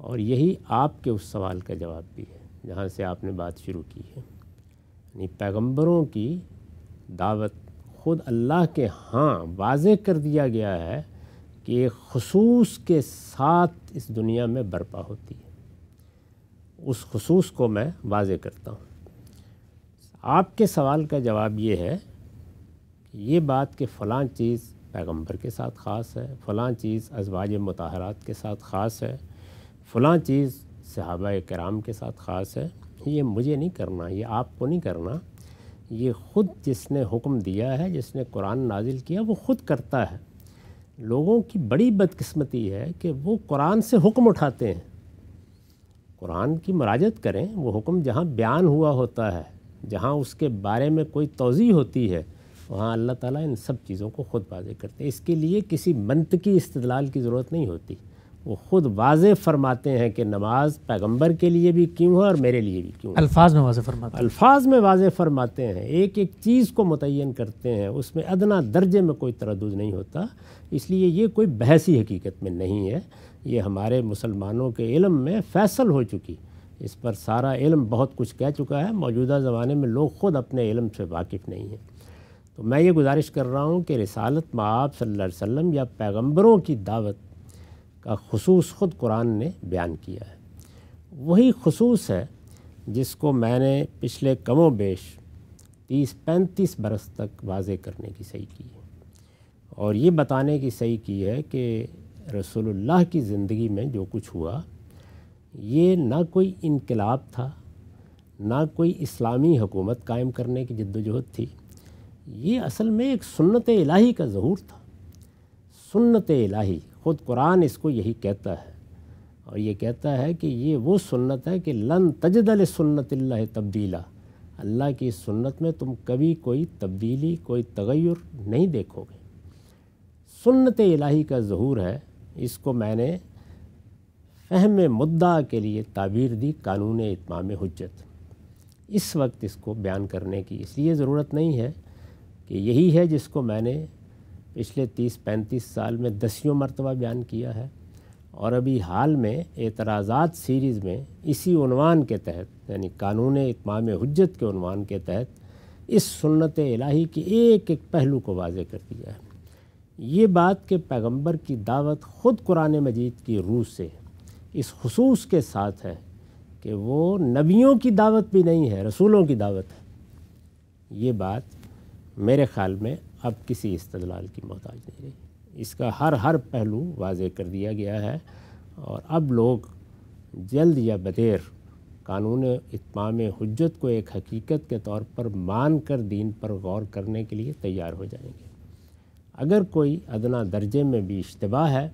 और यही आपके उस सवाल का जवाब भी है, जहाँ से आपने बात शुरू की है। यानी पैगंबरों की दावत ख़ुद अल्लाह के हाँ वाज कर दिया गया है कि एक खसूस के साथ इस दुनिया में बर्पा होती है। उस खसूस को मैं वाज करता हूँ। आपके सवाल का जवाब ये है कि ये बात कि फ़लाँ चीज़ पैगंबर के साथ ख़ास है, फ़लाँ चीज़ अजवाज मतहरात के साथ ख़ास है, फ़लाँ चीज़ सहाबा कराम के साथ ख़ास है ये मुझे नहीं करना, ये आपको नहीं करना। ये ख़ुद जिसने हुक्म दिया है, जिसने कुरान नाजिल किया, वो ख़ुद करता है। लोगों की बड़ी बदकिस्मती है कि वो कुरान से हुक्म उठाते हैं। कुरान की मराजत करें, वो हुक्म जहाँ बयान हुआ होता है, जहाँ उसके बारे में कोई तोज़ी होती है, वहाँ अल्लाह ताला इन सब चीज़ों को ख़ुद वाजे करते हैं। इसके लिए किसी मंत की इस्तलाल की ज़रूरत नहीं होती। वो ख़ुद वाज फरमाते हैं कि नमाज़ पैगंबर के लिए भी क्यों है और मेरे लिए भी क्यों अल्फाज में वाज फरमाते अल्फाज में वाज फरमाते हैं एक एक चीज़ को मुतन करते हैं उसमें अदना दर्जे में कोई तरद नहीं होता इसलिए ये कोई बहसी हकीकत में नहीं है। ये हमारे मुसलमानों के इल्म में फ़ैसल हो चुकी इस पर सारा इल्म बहुत कुछ कह चुका है मौजूदा ज़माने में लोग ख़ुद अपने इल्म से वाकिफ़ नहीं हैं। तो मैं ये गुजारिश कर रहा हूँ कि रिसालत माब सल्लल्लाहु अलैहि वसल्लम या पैगंबरों की दावत का खसूस ख़ुद कुरान ने बयान किया है। वही खसूस है जिसको मैंने पिछले कमो बेश तीस पैंतीस बरस तक वाज करने की सही की है। और ये बताने की सही की है कि रसूलुल्लाह की ज़िंदगी में जो कुछ हुआ, ये ना कोई इनकलाब था, ना कोई इस्लामी हुकूमत कायम करने की जद्दोजहद थी। ये असल में एक सुन्नत इलाही का ज़हूर था। सुन्नत इलाही ख़ुद कुरान इसको यही कहता है। और ये कहता है कि ये वो सुन्नत है कि लन तजदल सुन्नत तब्दीला। अल्लाह की सुन्नत में तुम कभी कोई तब्दीली, कोई तगैर नहीं देखोगे। सुन्नत इलाही का ज़हूर है। इसको मैंने फ़हम मुद्दा के लिए ताबीर दी, कानून इतमाम हजत इस वक्त इसको बयान करने की इसलिए ज़रूरत नहीं है कि यही है जिसको मैंने पिछले तीस पैंतीस साल में दसियों मरतबा बयान किया है और अभी हाल में एतराज़ात सीरीज़ में इसी उनवान के तहत, यानी कानून इतमाम हजत के उनवान के तहत, इस सुन्नत इलाही के एक एक पहलू को वाज कर दिया है। ये बात कि पैगंबर की दावत ख़ुद कुरान मजीद की रूह से इस खसूस के साथ है कि वो नबियों की दावत भी नहीं है, रसूलों की दावत है। ये बात मेरे ख़्याल में अब किसी इस्तलाल की मोहताज नहीं रही। इसका हर हर पहलू वाज कर दिया गया है और अब लोग जल्द या बदेर कानून इतमाम हजत को एक हकीकत के तौर पर मान कर दीन पर गौर करने के लिए तैयार हो जाएँगे। अगर कोई अदना दर्जे में भी इश्तबा है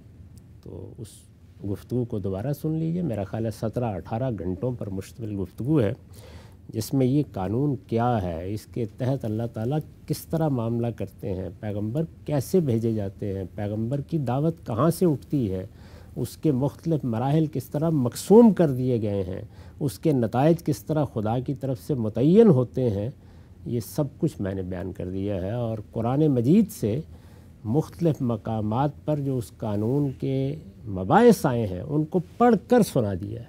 तो उस गुफ्तु को दोबारा सुन लीजिए। मेरा ख्याल है सत्रह अठारह घंटों पर मुश्तमिल गुफ्तु है। जिसमें ये कानून क्या है, इसके तहत अल्लाह ताला किस तरह मामला करते हैं, पैगंबर कैसे भेजे जाते हैं, पैगंबर की दावत कहाँ से उठती है, उसके मुख्तलिफ़ मराहल किस तरह मकसूम कर दिए गए हैं, उसके नतज किस तरह खुदा की तरफ़ से मुतन होते हैं, ये सब कुछ मैंने बयान कर दिया है और कुरान मजीद से मुख्तलिफ़ मकाम पर जो उस कानून के मबास आए हैं, उनको पढ़ कर सुना दिया है।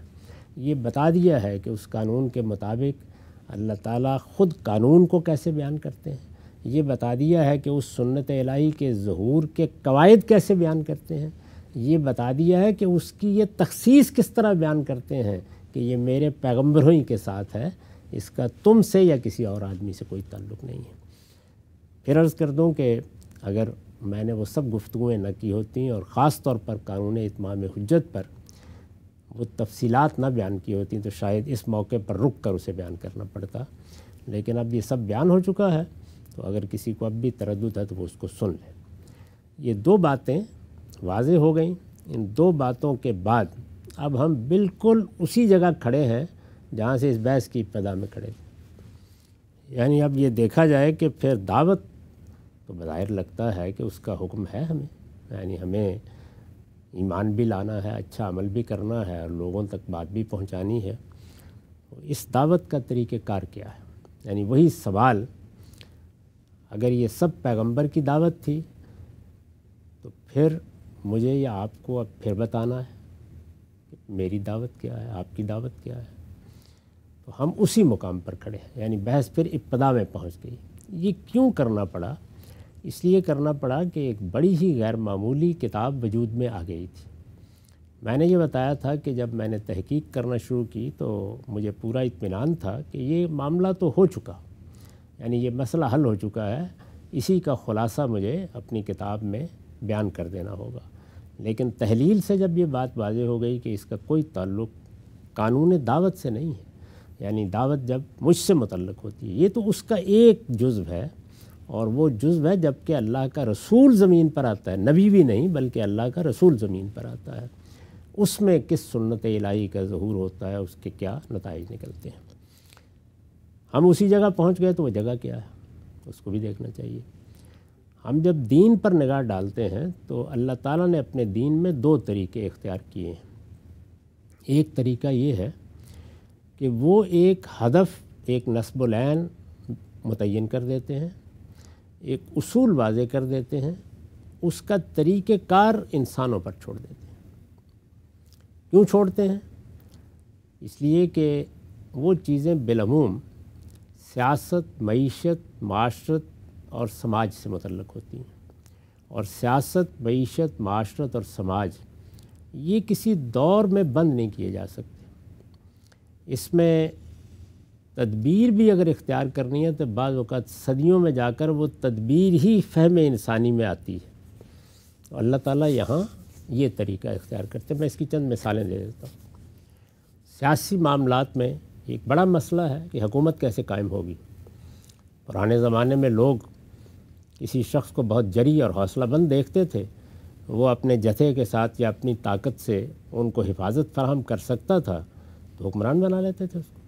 ये बता दिया है कि उस कानून के मुताबिक अल्लाह ताला ख़ुद कानून को कैसे बयान करते हैं? ये बता दिया है कि उस सुन्नत इलाही के ज़हूर के कवायद कैसे बयान करते हैं? ये बता दिया है कि उसकी ये तखसीस किस तरह बयान करते हैं कि ये मेरे पैगम्बरों ही के साथ है, इसका तुम से या किसी और आदमी से कोई ताल्लुक़ नहीं है। फिर अर्ज़ कर दूँ कि अगर मैंने वो सब गुफ्तुएँ न की होती और ख़ास तौर पर कानून इतमाम हजत पर वो तफसीलात ना बयान की होती तो शायद इस मौके पर रुक कर उसे बयान करना पड़ता। लेकिन अब ये सब बयान हो चुका है तो अगर किसी को अब भी तरद है तो वो उसको सुन ले। ये दो बातें वाज हो गई। इन दो बातों के बाद अब हम बिल्कुल उसी जगह खड़े हैं, जहाँ से इस बहस की इब्तदा में खड़े यानी अब ये देखा जाए कि फिर दावत तो बाहिर लगता है कि उसका हुक्म है हमें। यानी हमें ईमान भी लाना है अच्छा अमल भी करना है और लोगों तक बात भी पहुंचानी है। इस दावत का तरीक़ेकार क्या है? यानी वही सवाल, अगर ये सब पैगंबर की दावत थी तो फिर मुझे या आपको अब फिर बताना है मेरी दावत क्या है, आपकी दावत क्या है? तो हम उसी मुकाम पर खड़े हैं, यानी बहस फिर इब्तदा में पहुँच गई। ये क्यों करना पड़ा? इसलिए करना पड़ा कि एक बड़ी ही गैर मामूली किताब वजूद में आ गई थी। मैंने ये बताया था कि जब मैंने तहकीक करना शुरू की तो मुझे पूरा इत्मीनान था कि ये मामला तो हो चुका, यानी ये मसला हल हो चुका है। इसी का ख़ुलासा मुझे अपनी किताब में बयान कर देना होगा। लेकिन तहलील से जब ये बात वाज हो गई कि इसका कोई ताल्लुक़ कानून दावत से नहीं है, यानी दावत जब मुझसे मुतलक होती है, ये तो उसका एक जुज़्व है और वो जुज़्व है जबकि अल्लाह का रसूल ज़मीन पर आता है। नबी भी नहीं, बल्कि अल्लाह का रसूल ज़मीन पर आता है। उसमें किस सुन्नत इलाही का जहूर होता है, उसके क्या नतज निकलते हैं? हम उसी जगह पहुँच गए तो वो जगह क्या है? उसको भी देखना चाहिए। हम जब दीन पर निगाह डालते हैं तो अल्लाह ताला ने अपने दीन में दो तरीके इख्तियार किए हैं। एक तरीका ये है कि वो एक हदफ, एक नस्बुलैन मुतन कर देते हैं एक उसूल वाजे कर देते हैं, उसका तरीक़ेकार इंसानों पर छोड़ देते हैं। क्यों छोड़ते हैं? इसलिए कि वो चीज़ें बिलमूम सियासत, मीशत, माशरत और समाज से मतलब होती हैं। और सियासत, मीशत, माशरत और समाज, ये किसी दौर में बंद नहीं किए जा सकते। इसमें तदबीर भी अगर इख्तियार करनी है तो बाद अवत सदियों में जाकर वो तदबीर ही फ़हम इंसानी में आती है। तो अल्लाह ताला यहाँ ये तरीका इख्तियार करते हैं। मैं इसकी चंद मिसालें दे देता हूँ। सियासी मामला में एक बड़ा मसला है कि हुकूमत कैसे कायम होगी। पुराने ज़माने में लोग किसी शख्स को बहुत जरी और हौसलाबंद देखते थे। वो अपने जथे के साथ या अपनी ताकत से उनको हिफाजत फराहम कर सकता था तो हुक्मरान बना लेते थे उसको।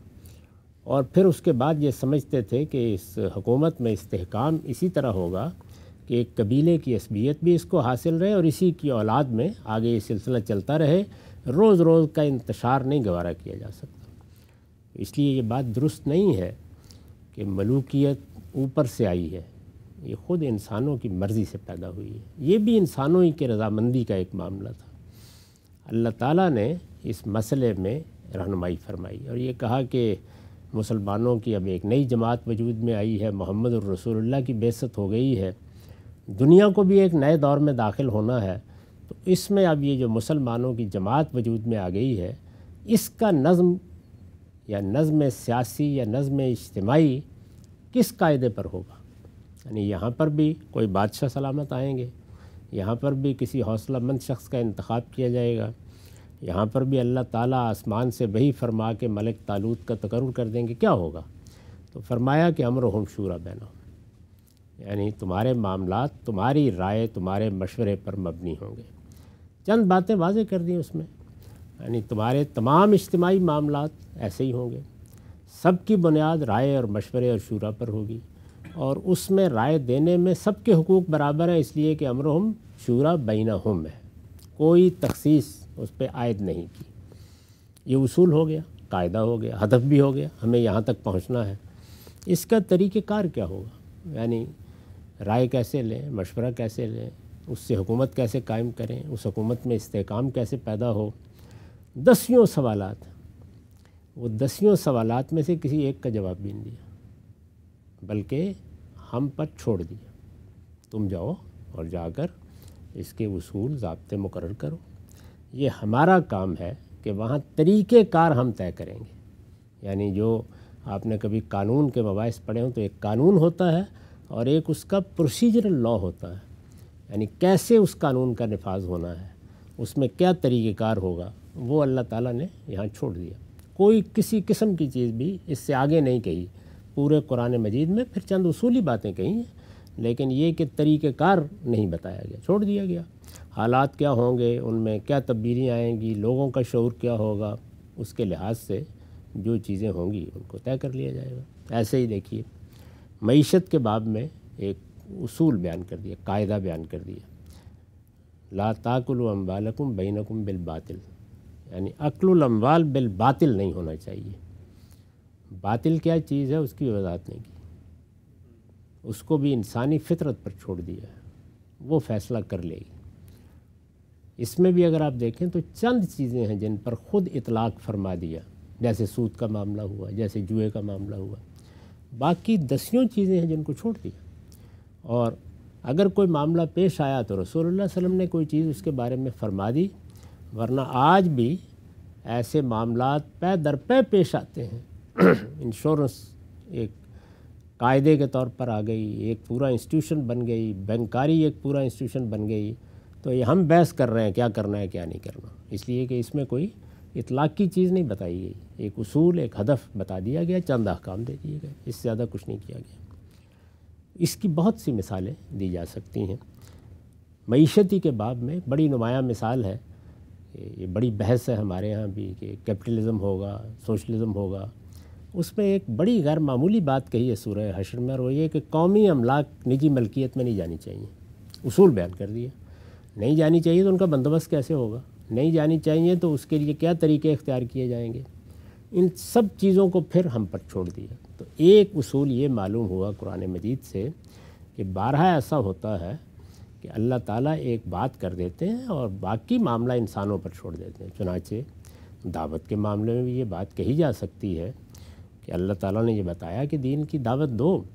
और फिर उसके बाद ये समझते थे कि इस हुकूमत में इस्तेकाम इसी तरह होगा कि एक कबीले की असबियत भी इसको हासिल रहे और इसी की औलाद में आगे ये सिलसिला चलता रहे। रोज़ रोज़ का इंतशार नहीं गवारा किया जा सकता। इसलिए ये बात दुरुस्त नहीं है कि मलूकियत ऊपर से आई है। ये ख़ुद इंसानों की मर्ज़ी से पैदा हुई है। ये भी इंसानों ही के रजामंदी का एक मामला था। अल्लाह ताला ने इस मसले में रहनुमाई फरमाई और ये कहा कि मुसलमानों की अब एक नई जमात वजूद में आई है मोहम्मद रसूलुल्लाह की बेसत हो गई है। दुनिया को भी एक नए दौर में दाखिल होना है। तो इसमें अब ये जो मुसलमानों की जमात वजूद में आ गई है, इसका नज़म या नज़म सियासी या नज़म इज्तमाही किस कायदे पर होगा? यानी यहाँ पर भी कोई बादशाह सलामत आएँगे, यहाँ पर भी किसी हौसलामंद शख्स का इंतखब किया जाएगा। यहाँ पर भी अल्लाह ताला आसमान से वही फरमा के मलिक तालूत का तकर कर देंगे, क्या होगा? तो फरमाया कि अमर हम शूरा बहना, यानी तुम्हारे मामला तुम्हारी राय, तुम्हारे मशवरे पर मबनी होंगे। चंद बातें वाजे कर दी उसमें, यानी तुम्हारे तमाम इज्तमाही मामला ऐसे ही होंगे। सबकी बुनियाद राय और मशवरे और शूरा पर होगी, और उसमें राय देने में सबके हकूक़ बराबर है, इसलिए कि अमर हम शूरा बैना हम है। कोई तखसीस उस पर आयद नहीं की। ये उसूल हो गया, कायदा हो गया, हदफ भी हो गया, हमें यहाँ तक पहुँचना है। इसका तरीक़ेकार क्या होगा? यानी राय कैसे लें, मशवरा कैसे लें, उससे हुकूमत कैसे कायम करें, उस हुकूमत में इस्तेकाम कैसे पैदा हो? दसियों सवालात। वो दसियों सवालात में से किसी एक का जवाब भी नहीं दिया। बल्कि हम पर छोड़ दिया। तुम जाओ और जाकर इसके उसूल जबते मुकर करो। ये हमारा काम है कि वहाँ तरीक़ेकार हम तय करेंगे। यानी जो आपने कभी कानून के मबास पढ़े हों तो एक कानून होता है और एक उसका प्रोसीजरल लॉ होता है। यानी कैसे उस कानून का नफाज होना है, उसमें क्या तरीक़ेकार होगा, वो अल्लाह ताला ने यहाँ छोड़ दिया। कोई किसी किस्म की चीज़ भी इससे आगे नहीं कही। पूरे कुरान मजीद में फिर चंद उसूली बातें कही हैं, लेकिन ये कि तरीक़ेकार नहीं बताया गया, छोड़ दिया गया। हालात क्या होंगे, उनमें क्या तब्दीली आएँगी, लोगों का शौर क्या होगा, उसके लिहाज से जो चीज़ें होंगी उनको तय कर लिया जाएगा। ऐसे ही देखिए, मीशत के बाब में एक उसूल बयान कर दिया, कायदा बयान कर दिया। ला ताकुल अम्बालकुम बैनकुम बिल बातिल। यानी अक्लुल बिल बातिल नहीं होना चाहिए। बातिल क्या चीज़ है, उसकी वजाहत नहीं की। उसको भी इंसानी फितरत पर छोड़ दिया है। वो फैसला कर लेगी। इसमें भी अगर आप देखें तो चंद चीज़ें हैं जिन पर ख़ुद इतलाक़ फरमा दिया। जैसे सूद का मामला हुआ, जैसे जुए का मामला हुआ। बाकी दसियों चीज़ें हैं जिनको छोड़ दिया। और अगर कोई मामला पेश आया तो रसूलुल्लाह वसल्लम ने कोई चीज़ उसके बारे में फरमा दी, वरना आज भी ऐसे मामला पे दर पे पेश आते हैं। इंश्योरेंस एक कायदे के तौर पर आ गई, एक पूरा इंस्टीट्यूशन बन गई, बैंकारी एक पूरा इंस्टीट्यूशन बन गई तो ये हम बहस कर रहे हैं, क्या करना है, क्या नहीं करना। इसलिए कि इसमें कोई इतलाक़ की चीज़ नहीं बताई गई। एक उसूल, एक हदफ बता दिया गया, चंद अहकाम दे दिए गए। इससे ज़्यादा कुछ नहीं किया गया। इसकी बहुत सी मिसालें दी जा सकती हैं। मीशती के बाब में बड़ी नुमाया मिसाल है। ये बड़ी बहस है हमारे यहाँ भी कि कैपिटलिज़म होगा, सोशलिज़म होगा। उसमें एक बड़ी गैर मामूली बात कही है सूरह हशर में, और वो ये कि कौमी अमलाक, निजी मलकियत में नहीं जानी चाहिए। उसूल बयान कर दिया नहीं जानी चाहिए तो उनका बंदोबस्त कैसे होगा? नहीं जानी चाहिए तो उसके लिए क्या तरीके इख्तियार किए जाएँगे? इन सब चीज़ों को फिर हम पर छोड़ दिया। तो एक उसूल ये मालूम हुआ कुरान मजीद से कि बारह ऐसा होता है कि अल्लाह ताला एक बात कर देते हैं और बाकी मामला इंसानों पर छोड़ देते हैं। चुनाचे दावत के मामले में भी ये बात कही जा सकती है कि अल्लाह ताला ने ये बताया कि दीन की दावत दो।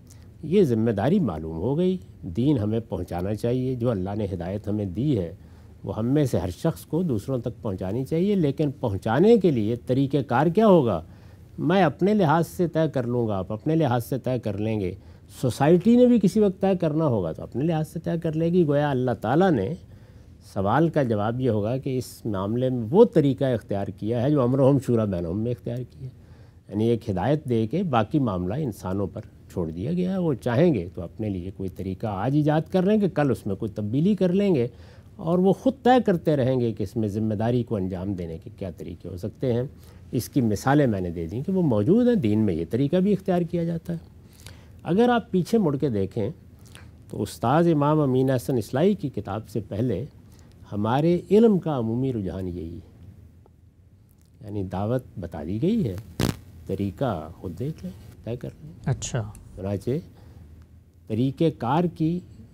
ये ज़िम्मेदारी मालूम हो गई। दीन हमें पहुंचाना चाहिए, जो अल्लाह ने हिदायत हमें दी है, वो हम में से हर शख्स को दूसरों तक पहुंचानी चाहिए। लेकिन पहुँचाने के लिए तरीक़ेकार क्या होगा? मैं अपने लिहाज से तय कर लूँगा, आप अपने लिहाज से तय कर लेंगे। सोसाइटी ने भी किसी वक्त तय करना होगा तो अपने लिहाज से तय कर लेगी। गोया अल्लाह ताला ने सवाल का जवाब ये होगा कि इस मामले में वो तरीका इख्तियार किया है जो अमर हम, शूरा बैन में इख्तियार किया यानी एक हिदायत दे के बाकी मामला इंसानों पर छोड़ दिया गया है, वो चाहेंगे तो अपने लिए कोई तरीका आज ईजाद कर लेंगे, कल उसमें कोई तब्दीली कर लेंगे और वो ख़ुद तय करते रहेंगे कि इसमें ज़िम्मेदारी को अंजाम देने के क्या तरीके हो सकते हैं। इसकी मिसालें मैंने दे दी कि वो मौजूद हैं, दीन में ये तरीका भी इख्तियार किया जाता है। अगर आप पीछे मुड़ के देखें तो उस्ताद इमाम अमीन हसन इसलाई की किताब से पहले हमारे इल्म का अमूमी रुझान यही है। यानी दावत बता दी गई है, तरीका खुद देख लें। तय कर लें अच्छा। चुनाचे तरीक़ेकार की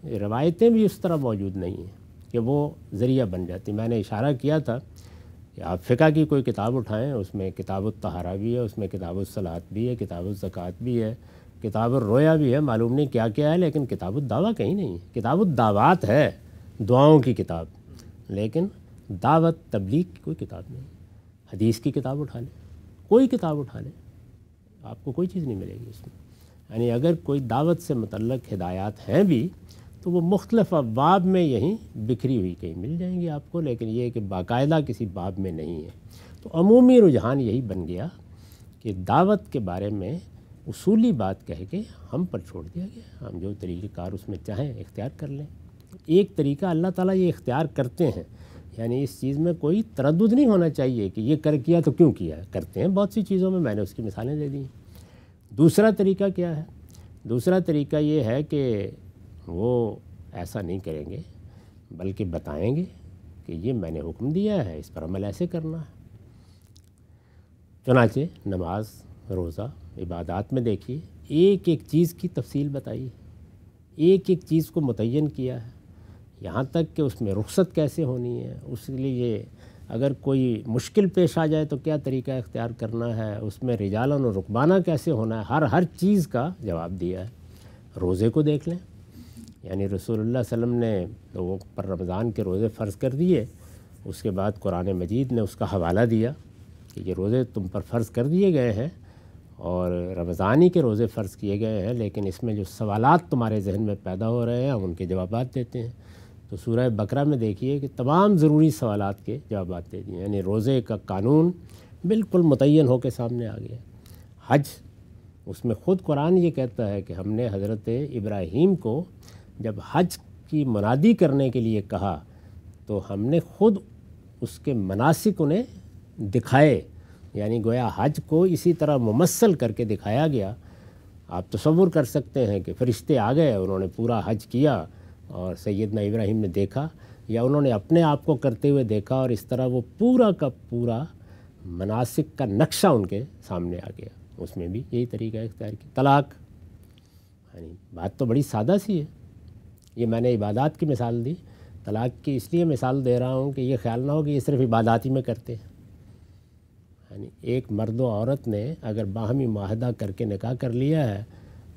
रवायतें भी उस तरह मौजूद नहीं हैं कि वो ज़रिया बन जाती। मैंने इशारा किया था कि आप फ़िका की कोई किताब उठाएँ उसमें किताब तहारा भी है उसमें किताब सलात भी है किताब ज़क़़त भी है किताब रोया भी है मालूम नहीं क्या क्या है लेकिन किताब दावा कहीं नहीं। है किताब दावात है दुआओं की किताब लेकिन दावत तबलीग की कोई किताब नहीं। हदीस की किताब उठा लें कोई किताब उठा लें। आपको कोई चीज़ नहीं मिलेगी उसमें। यानी अगर कोई दावत से मतलब हिदायत हैं भी तो वो मुख्तलिफ़ अबाब में यहीं बिखरी हुई कहीं मिल जाएँगी आपको, लेकिन ये कि बाकायदा किसी बाब में नहीं है। तो अमूमी रुझान यही बन गया कि दावत के बारे में उसूली बात कह के हम पर छोड़ दिया गया। हम जो तरीक़ेकार उसमें चाहें इख्तियार कर लें। एक तरीका अल्लाह ताला ये इख्तियार करते हैं यानी इस चीज़ में कोई तरद नहीं होना चाहिए कि ये कर किया तो क्यों किया? करते हैं बहुत सी चीज़ों में, मैंने उसकी मिसालें दे दी। दूसरा तरीका क्या है? दूसरा तरीका ये है कि वो ऐसा नहीं करेंगे, बल्कि बताएँगे कि ये मैंने हुक्म दिया है, इस पर अमल ऐसे करना है। चुनाचे नमाज़, रोज़ा, इबादत में देखिए, एक एक चीज़ की तफसील बताई एक एक चीज़ को मुतन किया है। यहाँ तक कि उसमें रुख्सत कैसे होनी है, उसके लिए अगर कोई मुश्किल पेश आ जाए तो क्या तरीका इख्तियार करना है, उसमें रिजालन और रुकबाना कैसे होना है, हर हर चीज़ का जवाब दिया है। रोज़े को देख लें। यानी रसूलुल्लाह सल्लम ने लोगों पर रमज़ान के रोज़े फ़र्ज़ कर दिए, उसके बाद कुरान मजीद ने उसका हवाला दिया कि ये रोज़े तुम पर फ़र्ज़ कर दिए गए हैं और रमज़ानी के रोज़े फ़र्ज़ किए गए हैं, लेकिन इसमें जो सवालात तुम्हारे जहन में पैदा हो रहे हैं, हम उनके जवाब देते हैं। तो सूरह बकरा में देखिए कि तमाम ज़रूरी सवाल के जवाब दे दिए यानी रोज़े का कानून बिल्कुल मुतन होकर सामने आ गया। हज, उसमें ख़ुद कुरान ये कहता है कि हमने हज़रत इब्राहीम को जब हज की मुनादी करने के लिए कहा तो हमने ख़ुद उसके मनासिक उन्हें दिखाए। यानी गोया हज को इसी तरह मुमसल करके दिखाया गया। आप तस्वुर कर सकते हैं कि फ़रिश्ते आ गए, उन्होंने पूरा हज किया। और सैदना इब्राहिम ने देखा या उन्होंने अपने आप को करते हुए देखा और इस तरह वो पूरा का पूरा मनासिक का नक्शा उनके सामने आ गया। उसमें भी यही तरीका इख्तियार की। तलाक। यानी बात तो बड़ी सादा सी है। ये मैंने इबादत की मिसाल दी। तलाक की इसलिए मिसाल दे रहा हूँ कि ये ख्याल ना हो कि ये सिर्फ़ इबादत ही में करते हैं। यानी एक मर्द व औरत ने अगर बाहमी माहदा करके निकाह कर लिया है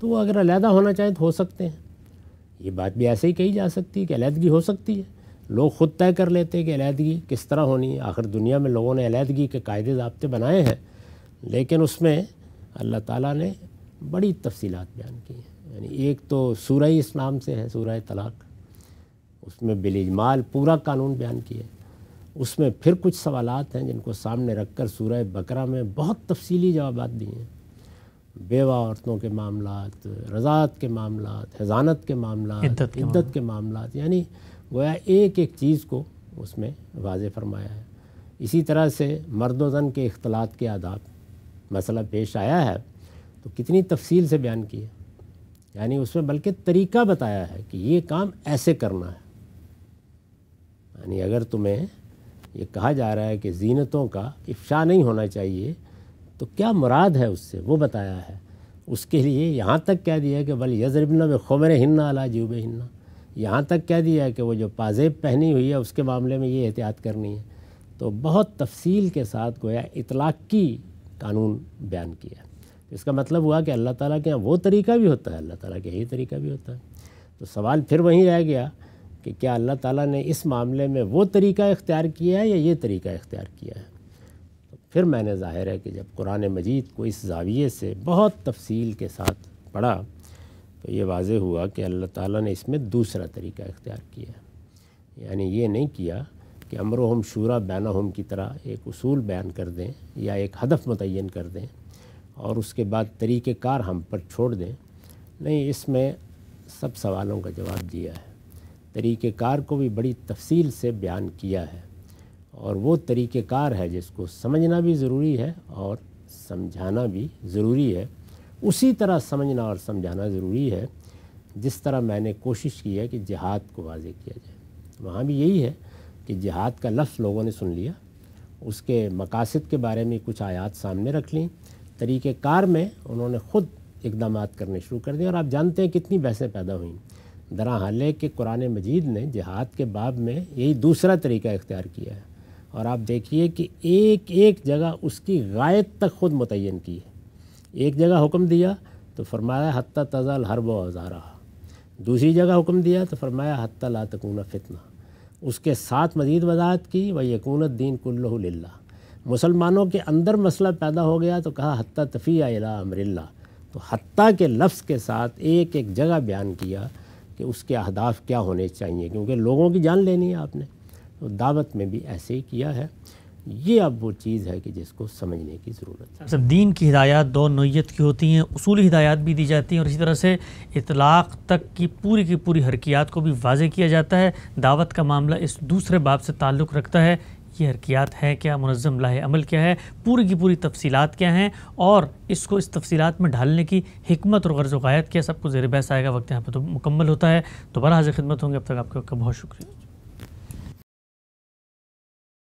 तो वो अगर अलहदा होना चाहें तो हो सकते हैं। ये बात भी ऐसे ही कही जा सकती है कि अलहदगी हो सकती है। लोग ख़ुद तय कर लेते हैं कि अलहदगी किस तरह होनी है। आखिर दुनिया में लोगों ने अलहदगी के कायदे जबते बनाए हैं, लेकिन उसमें अल्लाह ताला ने बड़ी तफसीलात बयान की हैं। यानी एक तो सूरह इस नाम से है, सूरह तलाक। उसमें बिलजमाल पूरा कानून बयान किए उसमें फिर कुछ सवालात हैं जिनको सामने रख कर सूरह बकरा में बहुत तफसीली जवाब दिए हैं। बेवा औरतों के मामला रज़ात के मामला हजानत के मामला इद्दत के मामला यानी गोया एक एक चीज़ को उसमें वाज फरमाया है। इसी तरह से मर्द वन के अख्तलात के आदाब मसला पेश आया है तो कितनी तफसील से बयान किया यानी उसमें बल्कि तरीका बताया है कि ये काम ऐसे करना है। यानी अगर तुम्हें ये कहा जा रहा है कि जीनतों का इफ्शा नहीं होना चाहिए तो क्या मुराद है उससे? वो बताया है। उसके लिए यहाँ तक कह दिया कि बल यजरबना में खबर हिन्ना अला जूब हिन्ना। यहाँ तक कह दिया है कि वो जो पाजेब पहनी हुई है, उसके मामले में ये एहतियात करनी है। तो बहुत तफसील के साथ गोया इतलाक़ कानून बयान किया। इसका मतलब हुआ कि अल्लाह ताला के यहाँ वो तरीका भी होता है, अल्लाह ताला के यही तरीका भी होता है। तो सवाल फिर वहीं रह गया कि क्या अल्लाह ताला ने इस मामले में वो तरीका इख्तियार किया है या ये तरीका इख्तियार किया है? फिर मैंने ज़ाहिर है कि जब कुरान मजीद को इस जाविये से बहुत तफसील के साथ पढ़ा तो ये वाज हुआ कि अल्लाह ताला ने इसमें दूसरा तरीका इख्तियार किया। यानी ये नहीं किया कि अमर हम शूरा बैना हम की तरह एक उसूल बयान कर दें या एक हदफ मुतन कर दें और उसके बाद तरीक़ार हम पर छोड़ दें। नहीं, इसमें सब सवालों का जवाब दिया है। तरीक़ार को भी बड़ी तफसील से बयान किया है। और वो तरीक़ेकार है जिसको समझना भी ज़रूरी है और समझाना भी ज़रूरी है। उसी तरह समझना और समझाना ज़रूरी है, जिस तरह मैंने कोशिश की है कि जिहाद को वाजे किया जाए। वहाँ भी यही है कि जिहाद का लफ्ज़ लोगों ने सुन लिया, उसके मकासद के बारे में कुछ आयात सामने रख ली, तरीक़ेकार में उन्होंने ख़ुद इकदाम करने शुरू कर दिए। और आप जानते हैं कितनी बहसें पैदा हुई। दरा हाल के कुरान मजीद ने जिहाद के बाब में यही दूसरा तरीका इख्तियार किया है। और आप देखिए कि एक एक जगह उसकी गायत तक ख़ुद मुतन की है। एक जगह हुक्म दिया तो फरमाया, हत्ता तज़ल हर व हज़ारा दूसरी जगह हुक्म दिया तो फरमाया, हत्ता ला तकून फितना। उसके साथ मजीद वजाहत की वह यकूनत दीन कुल्ला मुसलमानों के अंदर मसला पैदा हो गया तो कहा, हत्ता तफ़ी अमरिल्ला। तो हती के लफ्ज़ के साथ एक एक जगह बयान किया कि उसके अहदाफ क्या होने चाहिए, क्योंकि लोगों की जान लेनी है आपने। तो दावत में भी ऐसे ही किया है। ये अब वो चीज़ है कि जिसको समझने की ज़रूरत है। सब दीन की हिदायत, दो नोयत की होती हैं, उसूली हिदायत भी दी जाती हैं और इसी तरह से इतलाक़ तक की पूरी की पूरी हरकियात को भी वाजे किया जाता है। दावत का मामला इस दूसरे बाब से ताल्लुक़ रखता है। ये हरकियात है क्या मुनज़म लाह अमल क्या है, पूरी की पूरी तफसीत क्या हैं और इसको इस तफसीत में ढालने की हमत और गर्ज़ वायत क्या सबको जेर बहस आएगा, वक्त यहाँ पर तो मुकम्मल होता है। दोबारा हाजिर खिदमत होंगे, अब तक आपका बहुत शुक्रिया।